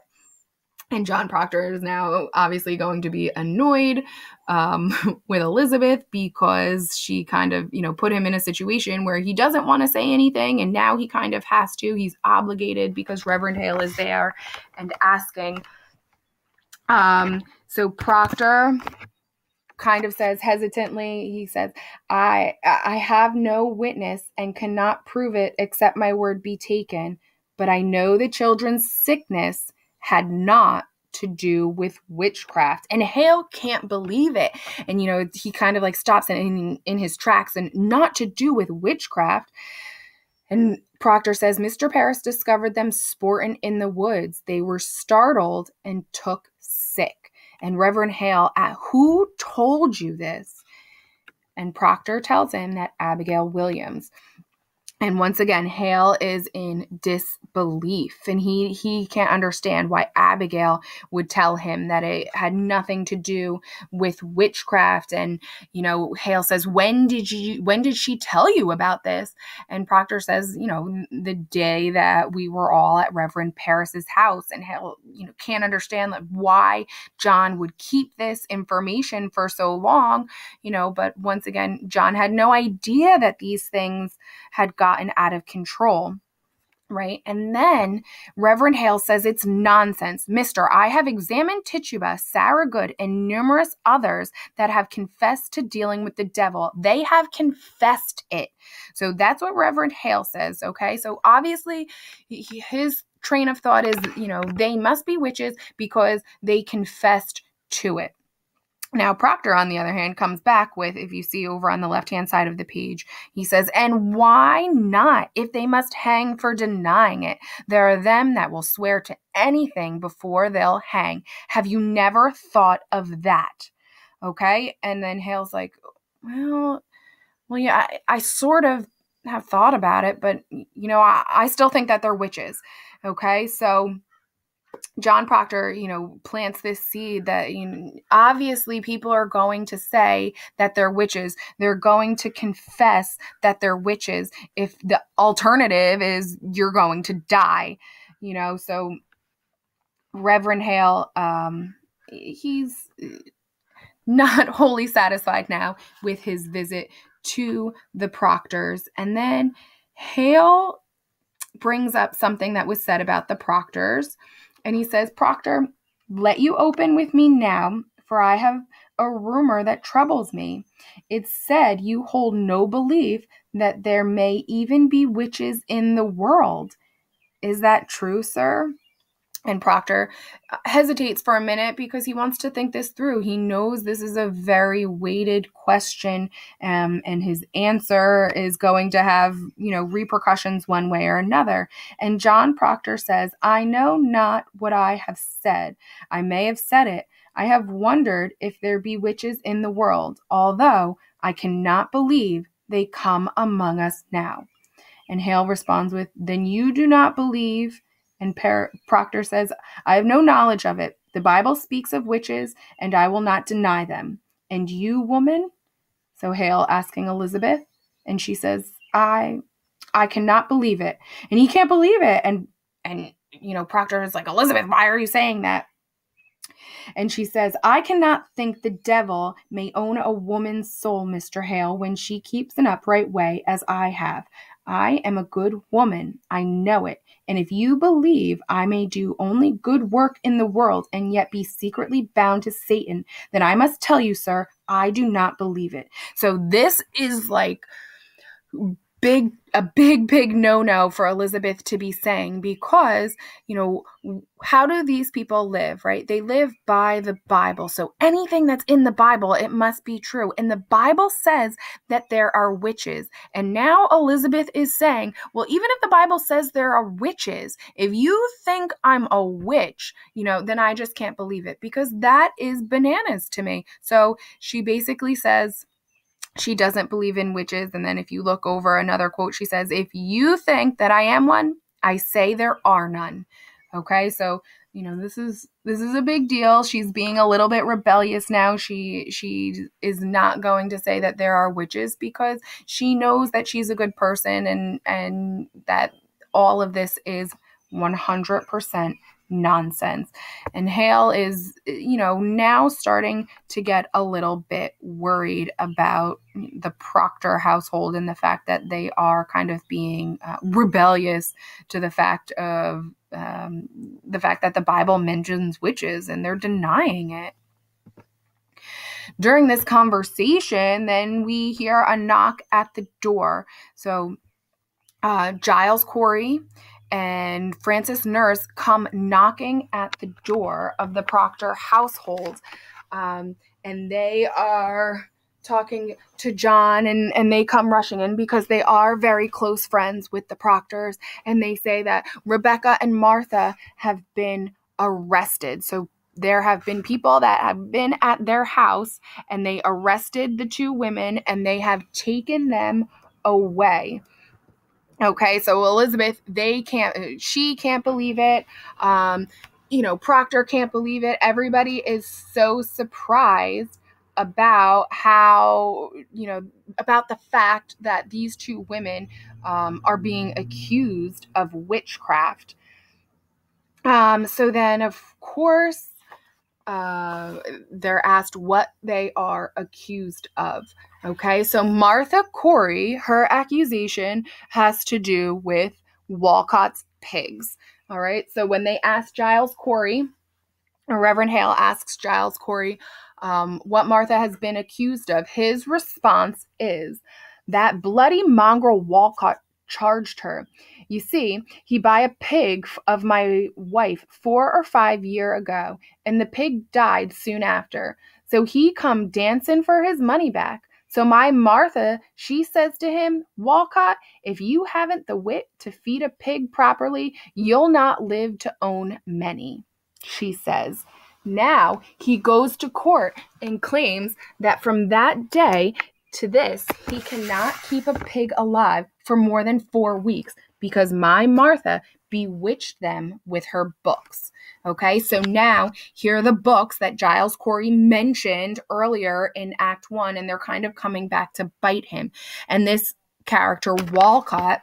And John Proctor is now obviously going to be annoyed um, (laughs) with Elizabeth because she kind of, you know, put him in a situation where he doesn't want to say anything. And now he kind of has to. He's obligated because Reverend Hale is there and asking. Um, so Proctor kind of says hesitantly he says i i have no witness and cannot prove it except my word be taken but i know the children's sickness had not to do with witchcraft. And Hale can't believe it. And, you know, he kind of like stops in, in his tracks and not to do with witchcraft. And Proctor says Mr. Parris discovered them sporting in the woods. They were startled and took sick. And Reverend Hale, ah, who told you this? And Proctor tells him that Abigail Williams. And once again, Hale is in disbelief and he he can't understand why Abigail would tell him that it had nothing to do with witchcraft. And, you know, Hale says, When did you when did she tell you about this? And Proctor says, you know, the day that we were all at Reverend Parris's house. And Hale, you know, can't understand like why John would keep this information for so long, you know, but once again, John had no idea that these things had gotten out of control right? And then Reverend Hale says it's nonsense. Mister, I have examined Tituba, Sarah Good, and numerous others that have confessed to dealing with the devil. They have confessed it. So that's what Reverend Hale says, okay? So obviously, his train of thought is, you know, they must be witches because they confessed to it. Now, Proctor, on the other hand, comes back with, if you see over on the left hand side of the page, he says, And why not? If they must hang for denying it, there are them that will swear to anything before they'll hang. Have you never thought of that? Okay. And then Hale's like, Well, well, yeah, I, I sort of have thought about it, but, you know, I, I still think that they're witches. Okay. So, John Proctor, you know, plants this seed that you know, obviously people are going to say that they're witches. They're going to confess that they're witches if the alternative is you're going to die, you know. So Reverend Hale, um, he's not (laughs) wholly satisfied now with his visit to the Proctors. And then Hale brings up something that was said about the Proctors and he says, Proctor, let you open with me now, for I have a rumor that troubles me. It's said you hold no belief that there may even be witches in the world. Is that true, sir? And Proctor uh, hesitates for a minute because he wants to think this through. He knows this is a very weighted question, um, and his answer is going to have, you know, repercussions one way or another. And John Proctor says, I know not what I have said. I may have said it. I have wondered if there be witches in the world, although I cannot believe they come among us now. And Hale responds with, Then you do not believe and per- Proctor says, I have no knowledge of it. The Bible speaks of witches, and I will not deny them. And you, woman? So Hale asking Elizabeth, and she says, I I cannot believe it. And he can't believe it. And and you know, Proctor is like, Elizabeth, why are you saying that? And she says, I cannot think the devil may own a woman's soul, Mr. Hale, when she keeps an upright way as I have. I am a good woman. I know it. And if you believe I may do only good work in the world and yet be secretly bound to Satan, then I must tell you, sir, I do not believe it. So this is like big a big big no-no for Elizabeth to be saying because you know how do these people live right? They live by the bible. So anything that's in the bible it must be true. And the bible says that there are witches. And now Elizabeth is saying well even if the bible says there are witches if you think I'm a witch you know then I just can't believe it because that is bananas to me. So she basically says she doesn't believe in witches. And then if you look over another quote, she says, If you think that I am one, I say there are none. Okay, so you know this is this is a big deal she's being a little bit rebellious now she she is not going to say that there are witches because she knows that she's a good person and and that all of this is 100% nonsense. And Hale is, you know, now starting to get a little bit worried about the Proctor household and the fact that they are kind of being uh, rebellious to the fact of um, the fact that the Bible mentions witches and they're denying it. During this conversation, then we hear a knock at the door. So uh, Giles Corey and Francis Nurse come knocking at the door of the Proctor household. Um, and they are talking to John and, and they come rushing in because they are very close friends with the Proctors. And they say that Rebecca and Martha have been arrested. So there have been people that have been at their house and they arrested the two women and they have taken them away. Okay, so Elizabeth, they can't, she can't believe it. Um, you know, Proctor can't believe it. Everybody is so surprised about how, you know, about the fact that these two women um, are being accused of witchcraft. Um, so then, of course, uh, they're asked what they are accused of. Okay, so Martha Corey, her accusation has to do with Walcott's pigs. All right, so when they asked Giles Corey, Reverend Hale asks Giles Corey um, what Martha has been accused of, his response is that bloody mongrel Walcott charged her. You see, he buy a pig of my wife four or five year ago, and the pig died soon after. So he come dancing for his money back. So my Martha, she says to him, Walcott, if you haven't the wit to feed a pig properly, you'll not live to own many. She says, now he goes to court and claims that from that day to this, he cannot keep a pig alive for more than four weeks because my Martha bewitched them with her books. Okay, so now here are the books that Giles Corey mentioned earlier in Act One, and they're kind of coming back to bite him. And this character, Walcott,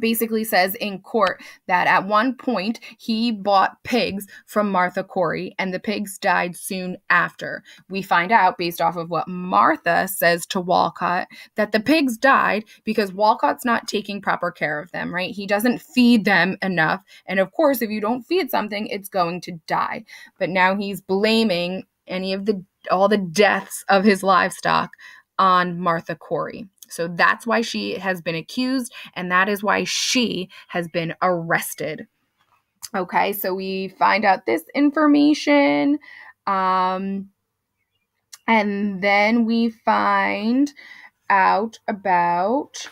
basically says in court that at one point he bought pigs from Martha Corey and the pigs died soon after. We find out, based off of what Martha says to Walcott, that the pigs died because Walcott's not taking proper care of them, right? He doesn't feed them enough. And of course, if you don't feed something, it's going to die. But now he's blaming any of the all the deaths of his livestock on Martha Corey. So that's why she has been accused, and that is why she has been arrested. Okay, so we find out this information. Um, and then we find out about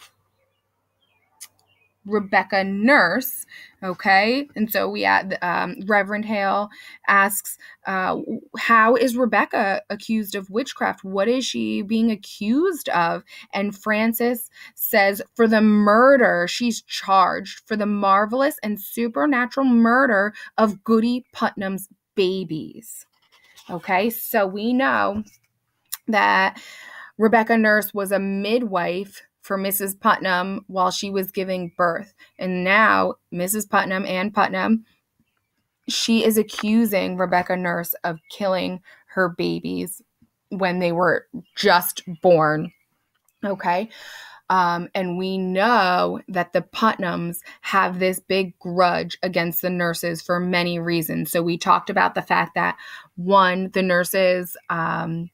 Rebecca Nurse. Okay. And so we had um, Reverend Hale asks, uh, How is Rebecca accused of witchcraft? What is she being accused of? And Francis says, For the murder, she's charged for the marvelous and supernatural murder of Goody Putnam's babies. Okay. So we know that Rebecca Nurse was a midwife for Mrs. Putnam while she was giving birth. And now Mrs. Putnam, and Putnam, she is accusing Rebecca Nurse of killing her babies when they were just born. Okay. Um, and we know that the Putnams have this big grudge against the nurses for many reasons. So we talked about the fact that one, the nurses um,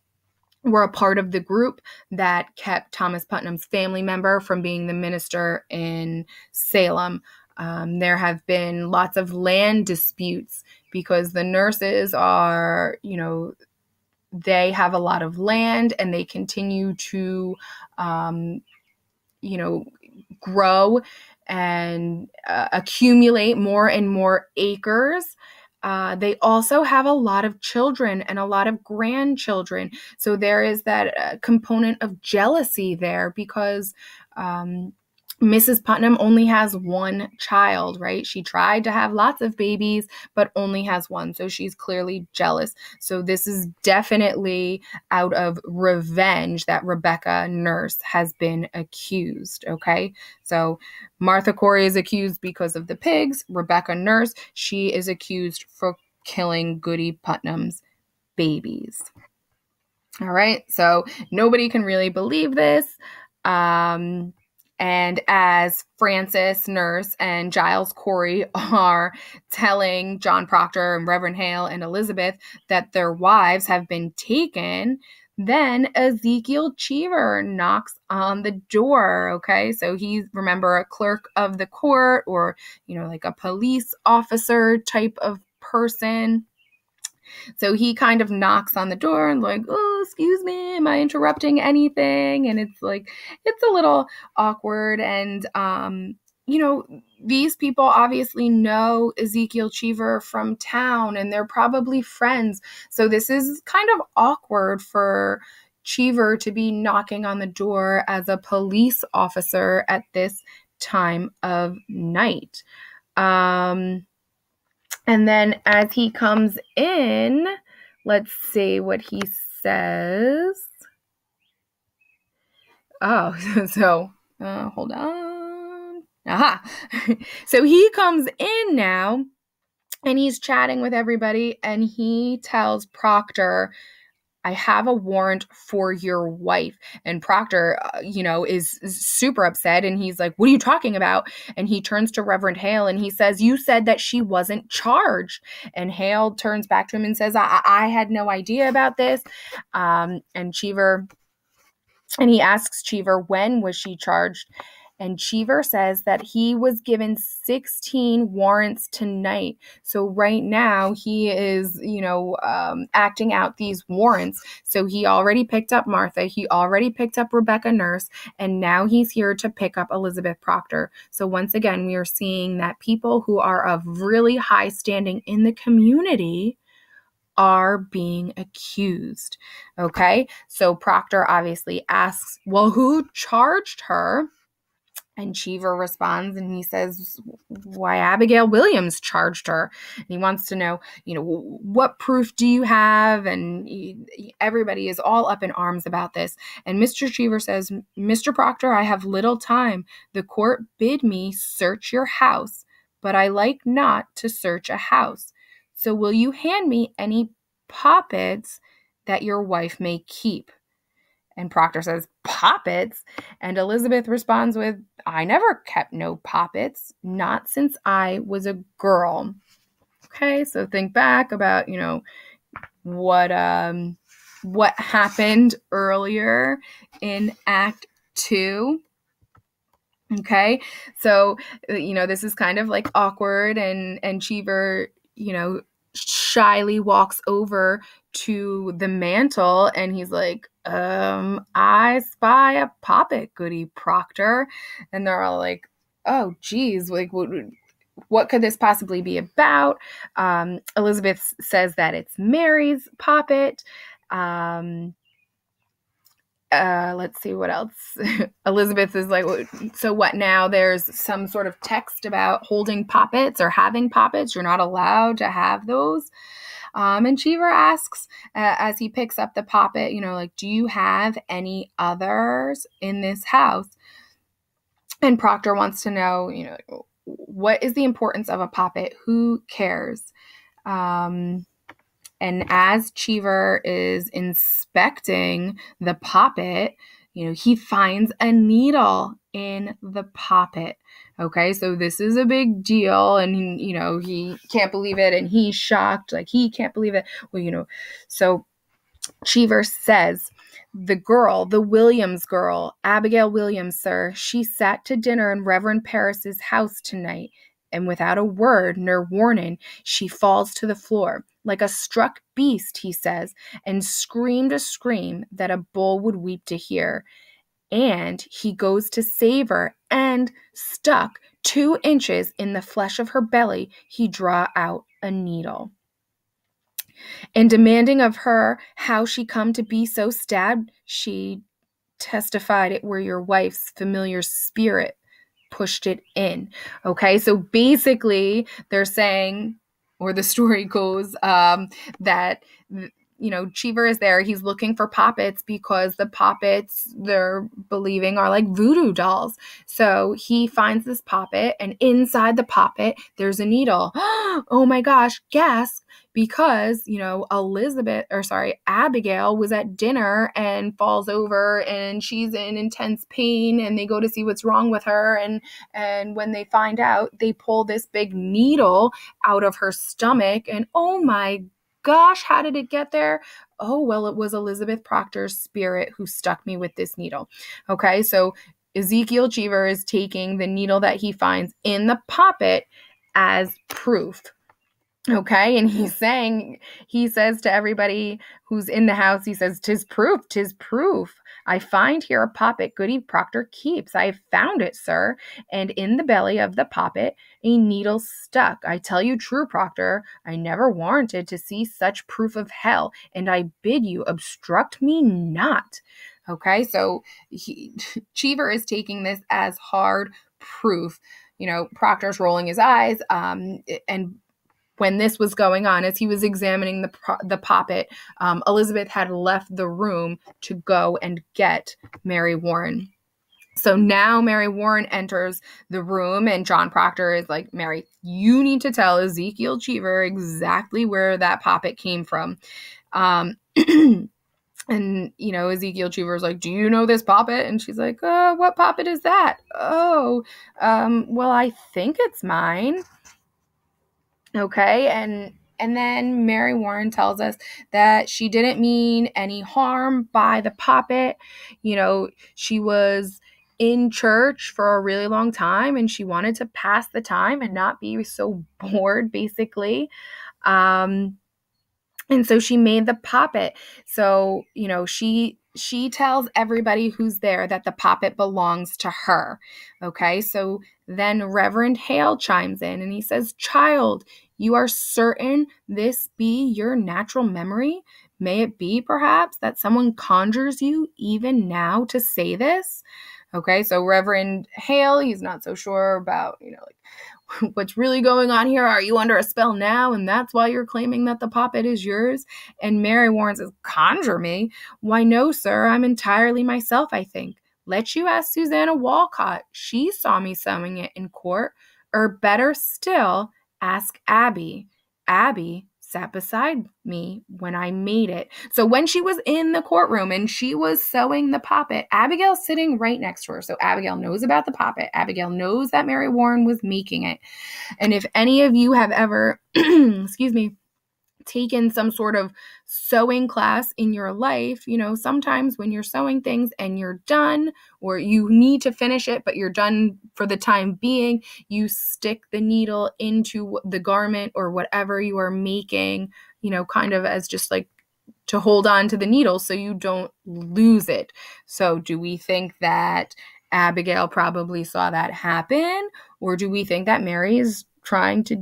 were a part of the group that kept Thomas Putnam's family member from being the minister in Salem. Um, there have been lots of land disputes because the nurses are, you know, they have a lot of land and they continue to, um, you know, grow and uh, accumulate more and more acres. Uh, they also have a lot of children and a lot of grandchildren. So there is that uh, component of jealousy there because um, Mrs. Putnam only has one child, right? She tried to have lots of babies, but only has one. So she's clearly jealous. So this is definitely out of revenge that Rebecca Nurse has been accused, okay? So Martha Corey is accused because of the pigs. Rebecca Nurse, she is accused for killing Goody Putnam's babies. All right, so nobody can really believe this. Um, and as Francis Nurse and Giles Corey (laughs) are telling John Proctor and Reverend Hale and Elizabeth that their wives have been taken, then Ezekiel Cheever knocks on the door. Okay. So he's, remember, a clerk of the court or, you know, like a police officer type of person. So he kind of knocks on the door and like, oh, excuse me, am I interrupting anything? And it's like, it's a little awkward. And, um, you know, these people obviously know Ezekiel Cheever from town and they're probably friends. So this is kind of awkward for Cheever to be knocking on the door as a police officer at this time of night. Um, and then as he comes in, let's see what he says. Oh, (laughs) so uh, hold on. Aha. (laughs) so he comes in now and he's chatting with everybody and he tells Proctor I have a warrant for your wife. And Proctor, uh, you know, is, super upset and he's like, What are you talking about? And he turns to Reverend Hale and he says, You said that she wasn't charged. And Hale turns back to him and says, I, I had no idea about this. Um, and Cheever, and he asks Cheever, When was she charged? And Cheever says that he was given 16 warrants tonight. So right now he is, you know, um, acting out these warrants. So he already picked up Martha, he already picked up Rebecca Nurse, and now he's here to pick up Elizabeth Proctor. So once again, we are seeing that people who are of really high standing in the community are being accused. Okay, so Proctor obviously asks, Well, who charged her? And Cheever responds and he says, Why Abigail Williams charged her. And he wants to know, you know, what proof do you have? And he, everybody is all up in arms about this. And Mr. Cheever says, Mr. Proctor, I have little time. The court bid me search your house, but I like not to search a house. So will you hand me any poppets that your wife may keep? And Proctor says, Poppets? And Elizabeth responds with, I never kept no poppets, not since I was a girl. Okay, so think back about, you know, what um what happened earlier in act 2 okay so you know this is kind of like awkward and and cheever you know shyly walks over to the mantle and he's like, um, I spy a poppet, Goody Proctor. And they're all like, oh, geez, like, what, what could this possibly be about? Um, Elizabeth says that it's Mary's poppet. Um, uh let's see what else (laughs) elizabeth is like so what now there's some sort of text about holding poppets or having poppets you're not allowed to have those um, and Cheever asks uh, as he picks up the poppet, you know, like, do you have any others in this house? And Proctor wants to know, you know, what is the importance of a poppet? Who cares? Um, and as Cheever is inspecting the poppet, you know, he finds a needle in the poppet. Okay, so this is a big deal, and you know, he can't believe it, and he's shocked, like he can't believe it. Well, you know, so Cheever says, the girl, the Williams girl, Abigail Williams, sir, she sat to dinner in Reverend Parris's house tonight, and without a word nor warning, she falls to the floor like a struck beast, he says, and screamed a scream that a bull would weep to hear. And he goes to save her, and stuck two inches in the flesh of her belly, he draw out a needle. And demanding of her how she come to be so stabbed, she testified it were your wife's familiar spirit pushed it in. Okay, so basically, they're saying or the story goes um, that you know Cheever is there. He's looking for poppets because the poppets they're believing are like voodoo dolls. So he finds this poppet, and inside the poppet there's a needle. (gasps) oh my gosh! Gasp! Because you know Elizabeth or sorry Abigail was at dinner and falls over and she's in intense pain, and they go to see what's wrong with her, and and when they find out, they pull this big needle out of her stomach, and oh my gosh, how did it get there? Oh, well, it was Elizabeth Proctor's spirit who stuck me with this needle. Okay, so Ezekiel Cheever is taking the needle that he finds in the poppet as proof. Okay, and he's saying, he says to everybody who's in the house, he says, Tis proof, tis proof. I find here a poppet Goody Proctor keeps. I have found it, sir, and in the belly of the poppet a needle stuck. I tell you true, Proctor, I never warranted to see such proof of hell, and I bid you obstruct me not. Okay, so he, (laughs) Cheever is taking this as hard proof. You know, Proctor's rolling his eyes, um, and when this was going on, as he was examining the the poppet, um, Elizabeth had left the room to go and get Mary Warren. So now Mary Warren enters the room, and John Proctor is like, Mary, you need to tell Ezekiel Cheever exactly where that poppet came from. Um, (clears throat) and you know ezekiel cheever is like do you know this poppet and she's like uh, what poppet is that oh um, well i think it's mine Okay, and and then Mary Warren tells us that she didn't mean any harm by the poppet. You know, she was in church for a really long time and she wanted to pass the time and not be so (laughs) bored, basically. Um, and so she made the poppet. So, you know, she she tells everybody who's there that the poppet belongs to her. Okay? So then Reverend Hale chimes in and he says, "Child, you are certain this be your natural memory? May it be perhaps that someone conjures you even now to say this?" Okay? So Reverend Hale, he's not so sure about, you know, like (laughs) what's really going on here? Are you under a spell now? And that's why you're claiming that the poppet is yours? And Mary Warren says, Conjure me? Why, no, sir. I'm entirely myself, I think. Let you ask Susanna Walcott. She saw me sewing it in court. Or better still, ask Abby. Abby sat beside me when I made it. So when she was in the courtroom and she was sewing the poppet, Abigail's sitting right next to her. So Abigail knows about the poppet. Abigail knows that Mary Warren was making it. And if any of you have ever, (clears throat) excuse me, taken some sort of sewing class in your life, you know, sometimes when you're sewing things and you're done or you need to finish it, but you're done for the time being, you stick the needle into the garment or whatever you are making, you know, kind of as just like to hold on to the needle so you don't lose it. So, do we think that Abigail probably saw that happen? Or do we think that Mary is trying to,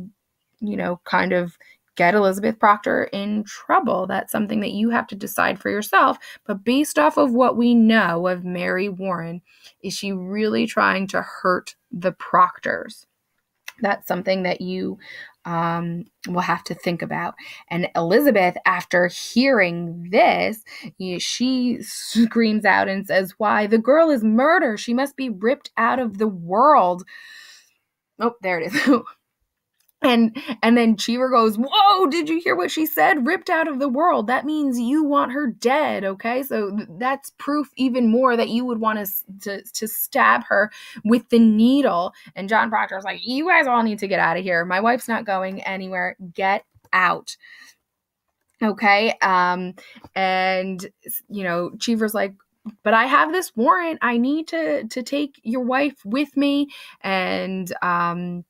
you know, kind of get Elizabeth Proctor in trouble. That's something that you have to decide for yourself. But based off of what we know of Mary Warren, is she really trying to hurt the Proctors? That's something that you um, will have to think about. And Elizabeth, after hearing this, she screams out and says, Why, the girl is murder. She must be ripped out of the world. Oh, there it is. (laughs) and and then Cheever goes, "Whoa! Did you hear what she said? Ripped out of the world. That means you want her dead. Okay, so th- that's proof even more that you would want to, to to stab her with the needle." And John Proctor's like, "You guys all need to get out of here. My wife's not going anywhere. Get out." Okay, um, and you know, Cheever's like, but I have this warrant. I need to to take your wife with me, and um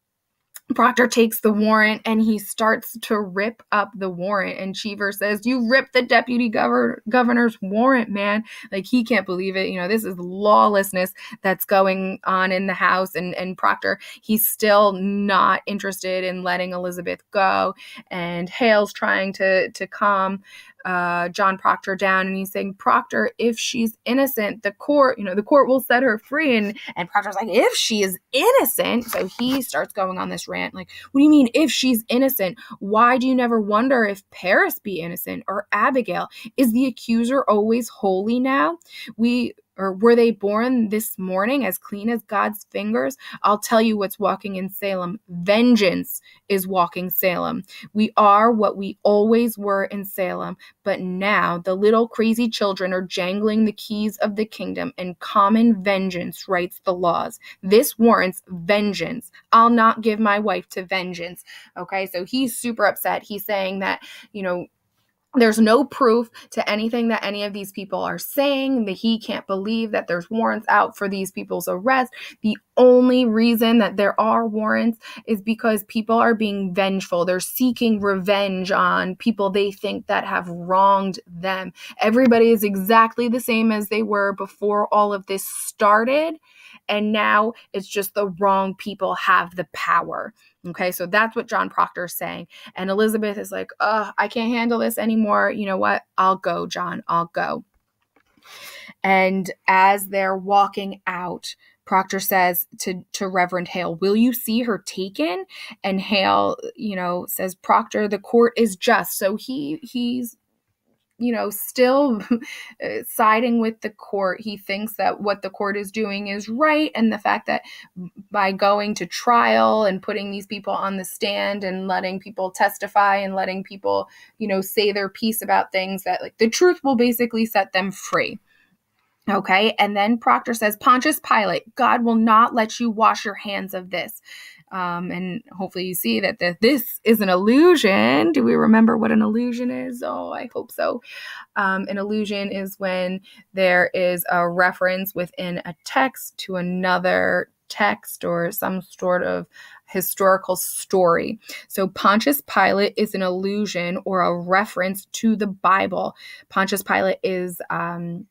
Proctor takes the warrant and he starts to rip up the warrant. And Cheever says, You ripped the deputy governor, governor's warrant, man. Like he can't believe it. You know, this is lawlessness that's going on in the house. And, and Proctor, he's still not interested in letting Elizabeth go. And Hale's trying to, to calm uh, John Proctor down and he's saying, Proctor, if she's innocent, the court, you know, the court will set her free. And, and Proctor's like, if she is innocent. So he starts going on this rant like, what do you mean if she's innocent? Why do you never wonder if Parris be innocent or Abigail? Is the accuser always holy now? We or were they born this morning as clean as God's fingers? I'll tell you what's walking in Salem. Vengeance is walking Salem. We are what we always were in Salem, but now the little crazy children are jangling the keys of the kingdom, and common vengeance writes the laws. This warrants vengeance. I'll not give my wife to vengeance. Okay, so he's super upset. He's saying that, you know, there's no proof to anything that any of these people are saying that he can't believe that there's warrants out for these people's arrest. The only reason that there are warrants is because people are being vengeful. They're seeking revenge on people they think that have wronged them. Everybody is exactly the same as they were before all of this started and now it's just the wrong people have the power Okay, so that's what John Proctor is saying. And Elizabeth is like, oh, I can't handle this anymore. You know what? I'll go, John. I'll go. And as they're walking out, Proctor says to, to Reverend Hale, Will you see her taken? And Hale, you know, says, Proctor, the court is just. So he he's you know, still (laughs) uh, siding with the court. He thinks that what the court is doing is right. And the fact that by going to trial and putting these people on the stand and letting people testify and letting people, you know, say their piece about things, that like the truth will basically set them free. Okay. And then Proctor says, Pontius Pilate, God will not let you wash your hands of this. Um, and hopefully you see that the, this is an allusion. Do we remember what an allusion is? Oh, I hope so. Um, an allusion is when there is a reference within a text to another text or some sort of historical story. So Pontius Pilate is an allusion or a reference to the Bible. Pontius Pilate is um,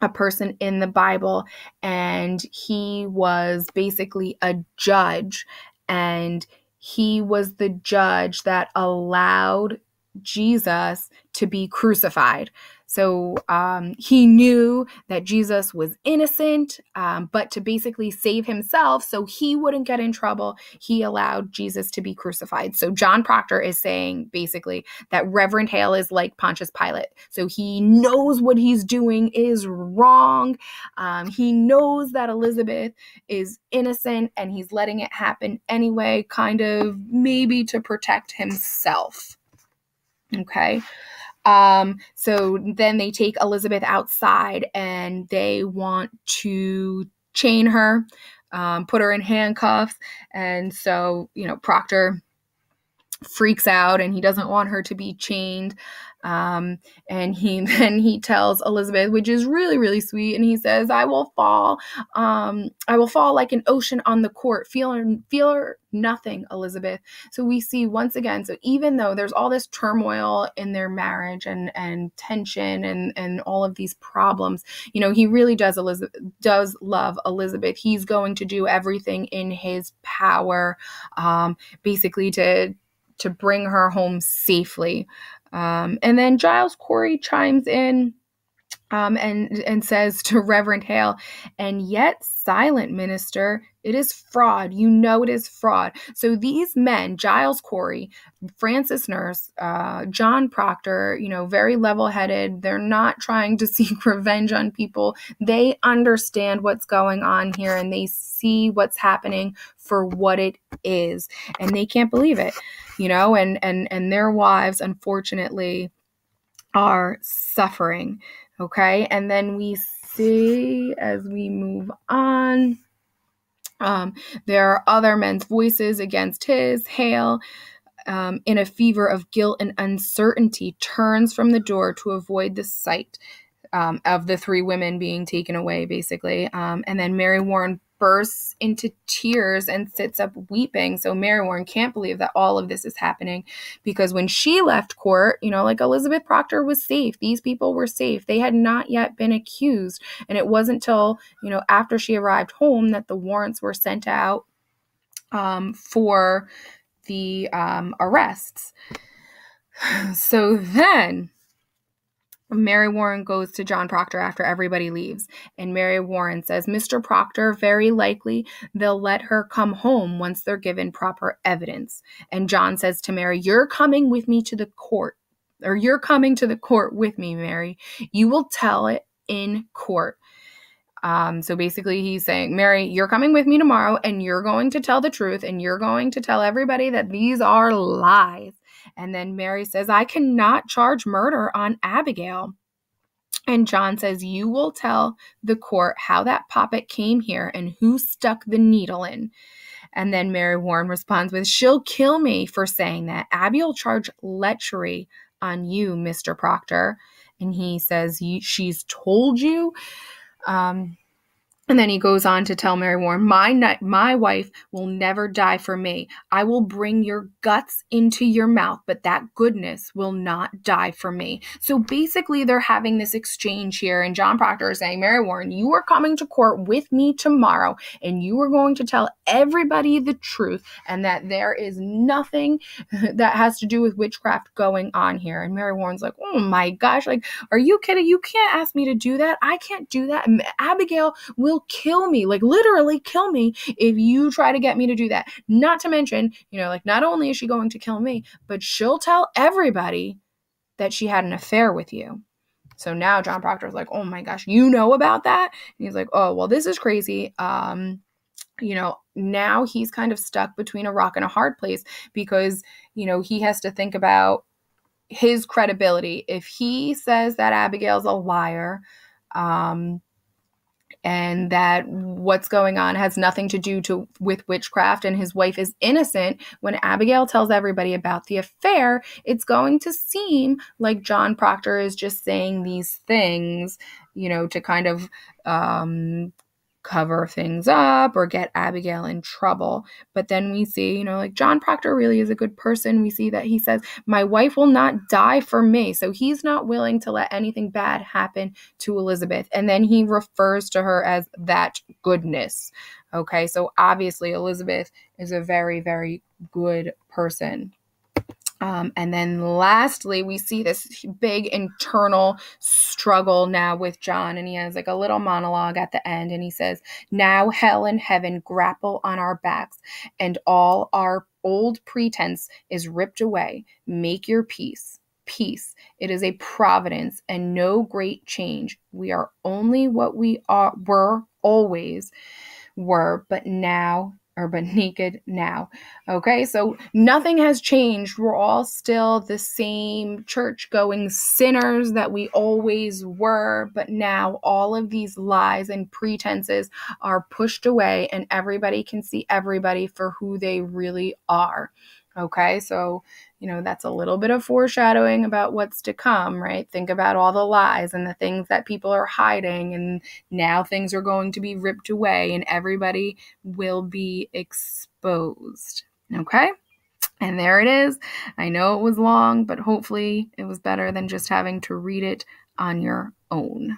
a person in the Bible, and he was basically a judge, and he was the judge that allowed Jesus to be crucified. So um, he knew that Jesus was innocent, um, but to basically save himself so he wouldn't get in trouble, he allowed Jesus to be crucified. So John Proctor is saying basically that Reverend Hale is like Pontius Pilate. So he knows what he's doing is wrong. Um, he knows that Elizabeth is innocent and he's letting it happen anyway, kind of maybe to protect himself. Okay. Um, so then they take Elizabeth outside and they want to chain her, um, put her in handcuffs. And so, you know, Proctor freaks out and he doesn't want her to be chained. Um, and he (laughs) then he tells Elizabeth, which is really really sweet, and he says, "I will fall, um, I will fall like an ocean on the court. Feel feel nothing, Elizabeth." So we see once again. So even though there's all this turmoil in their marriage and and tension and and all of these problems, you know, he really does Elizabeth does love Elizabeth. He's going to do everything in his power, um, basically to to bring her home safely. Um, and then Giles Corey chimes in um, and and says to (laughs) Reverend Hale, and yet silent minister, it is fraud. You know it is fraud. So these men, Giles Corey, Francis Nurse, uh, John Proctor, you know, very level-headed. They're not trying to (laughs) seek revenge on people. They understand what's going on here, and they see what's happening for what it is, and they can't believe it, you know. And and and their wives, unfortunately, are suffering. Okay. And then we see as we move on, um, there are other men's voices against his. Hale, um, in a fever of guilt and uncertainty, turns from the door to avoid the sight um, of the three women being taken away, basically. Um, and then Mary Warren bursts into tears and sits up weeping. So Mary Warren can't believe that all of this is happening because when she left court, you know, like Elizabeth Proctor was safe. These people were safe. They had not yet been accused. And it wasn't till, you know, after she arrived home that the warrants were sent out um, for the um, arrests. (sighs) So then Mary Warren goes to John Proctor after everybody leaves, and Mary Warren says, Mr. Proctor, very likely they'll let her come home once they're given proper evidence. And John says to Mary, You're coming with me to the court, or you're coming to the court with me, Mary. You will tell it in court. Um, so basically, he's saying, Mary, you're coming with me tomorrow, and you're going to tell the truth, and you're going to tell everybody that these are lies. And then Mary says, I cannot charge murder on Abigail. And John says, You will tell the court how that poppet came here and who stuck the needle in. And then Mary Warren responds with, She'll kill me for saying that. Abby will charge lechery on you, Mr. Proctor. And he says, She's told you. Um, and then he goes on to tell Mary Warren, my, my wife will never die for me. I will bring your guts into your mouth, but that goodness will not die for me. So basically, they're having this exchange here. And John Proctor is saying, Mary Warren, you are coming to court with me tomorrow, and you are going to tell everybody the truth, and that there is nothing (laughs) that has to do with witchcraft going on here. And Mary Warren's like, oh my gosh, like, are you kidding? You can't ask me to do that. I can't do that. Abigail will will kill me, like literally kill me if you try to get me to do that. Not to mention, you know, like not only is she going to kill me, but she'll tell everybody that she had an affair with you. So now John Proctor's like, "Oh my gosh, you know about that?" And he's like, "Oh, well, this is crazy." Um, you know, now he's kind of stuck between a rock and a hard place because, you know, he has to think about his credibility. If he says that Abigail's a liar, um, and that what's going on has nothing to do to with witchcraft and his wife is innocent when abigail tells everybody about the affair it's going to seem like john proctor is just saying these things you know to kind of um, cover things up or get Abigail in trouble. But then we see, you know, like John Proctor really is a good person. We see that he says, My wife will not die for me. So he's not willing to let anything bad happen to Elizabeth. And then he refers to her as that goodness. Okay, so obviously Elizabeth is a very, very good person. Um, and then lastly, we see this big internal struggle now with John. And he has like a little monologue at the end. And he says, Now hell and heaven grapple on our backs, and all our old pretense is ripped away. Make your peace. Peace. It is a providence and no great change. We are only what we are, were always were, but now or but (laughs) naked now. Okay, so nothing has changed. We're all still the same church going sinners that we always were, but now all of these lies and pretenses are pushed away, and everybody can see everybody for who they really are. Okay, so you know, that's a little bit of foreshadowing about what's to come, right? Think about all the lies and the things that people are hiding, and now things are going to be ripped away and everybody will be exposed. Okay? And there it is. I know it was long, but hopefully it was better than just having to read it on your own.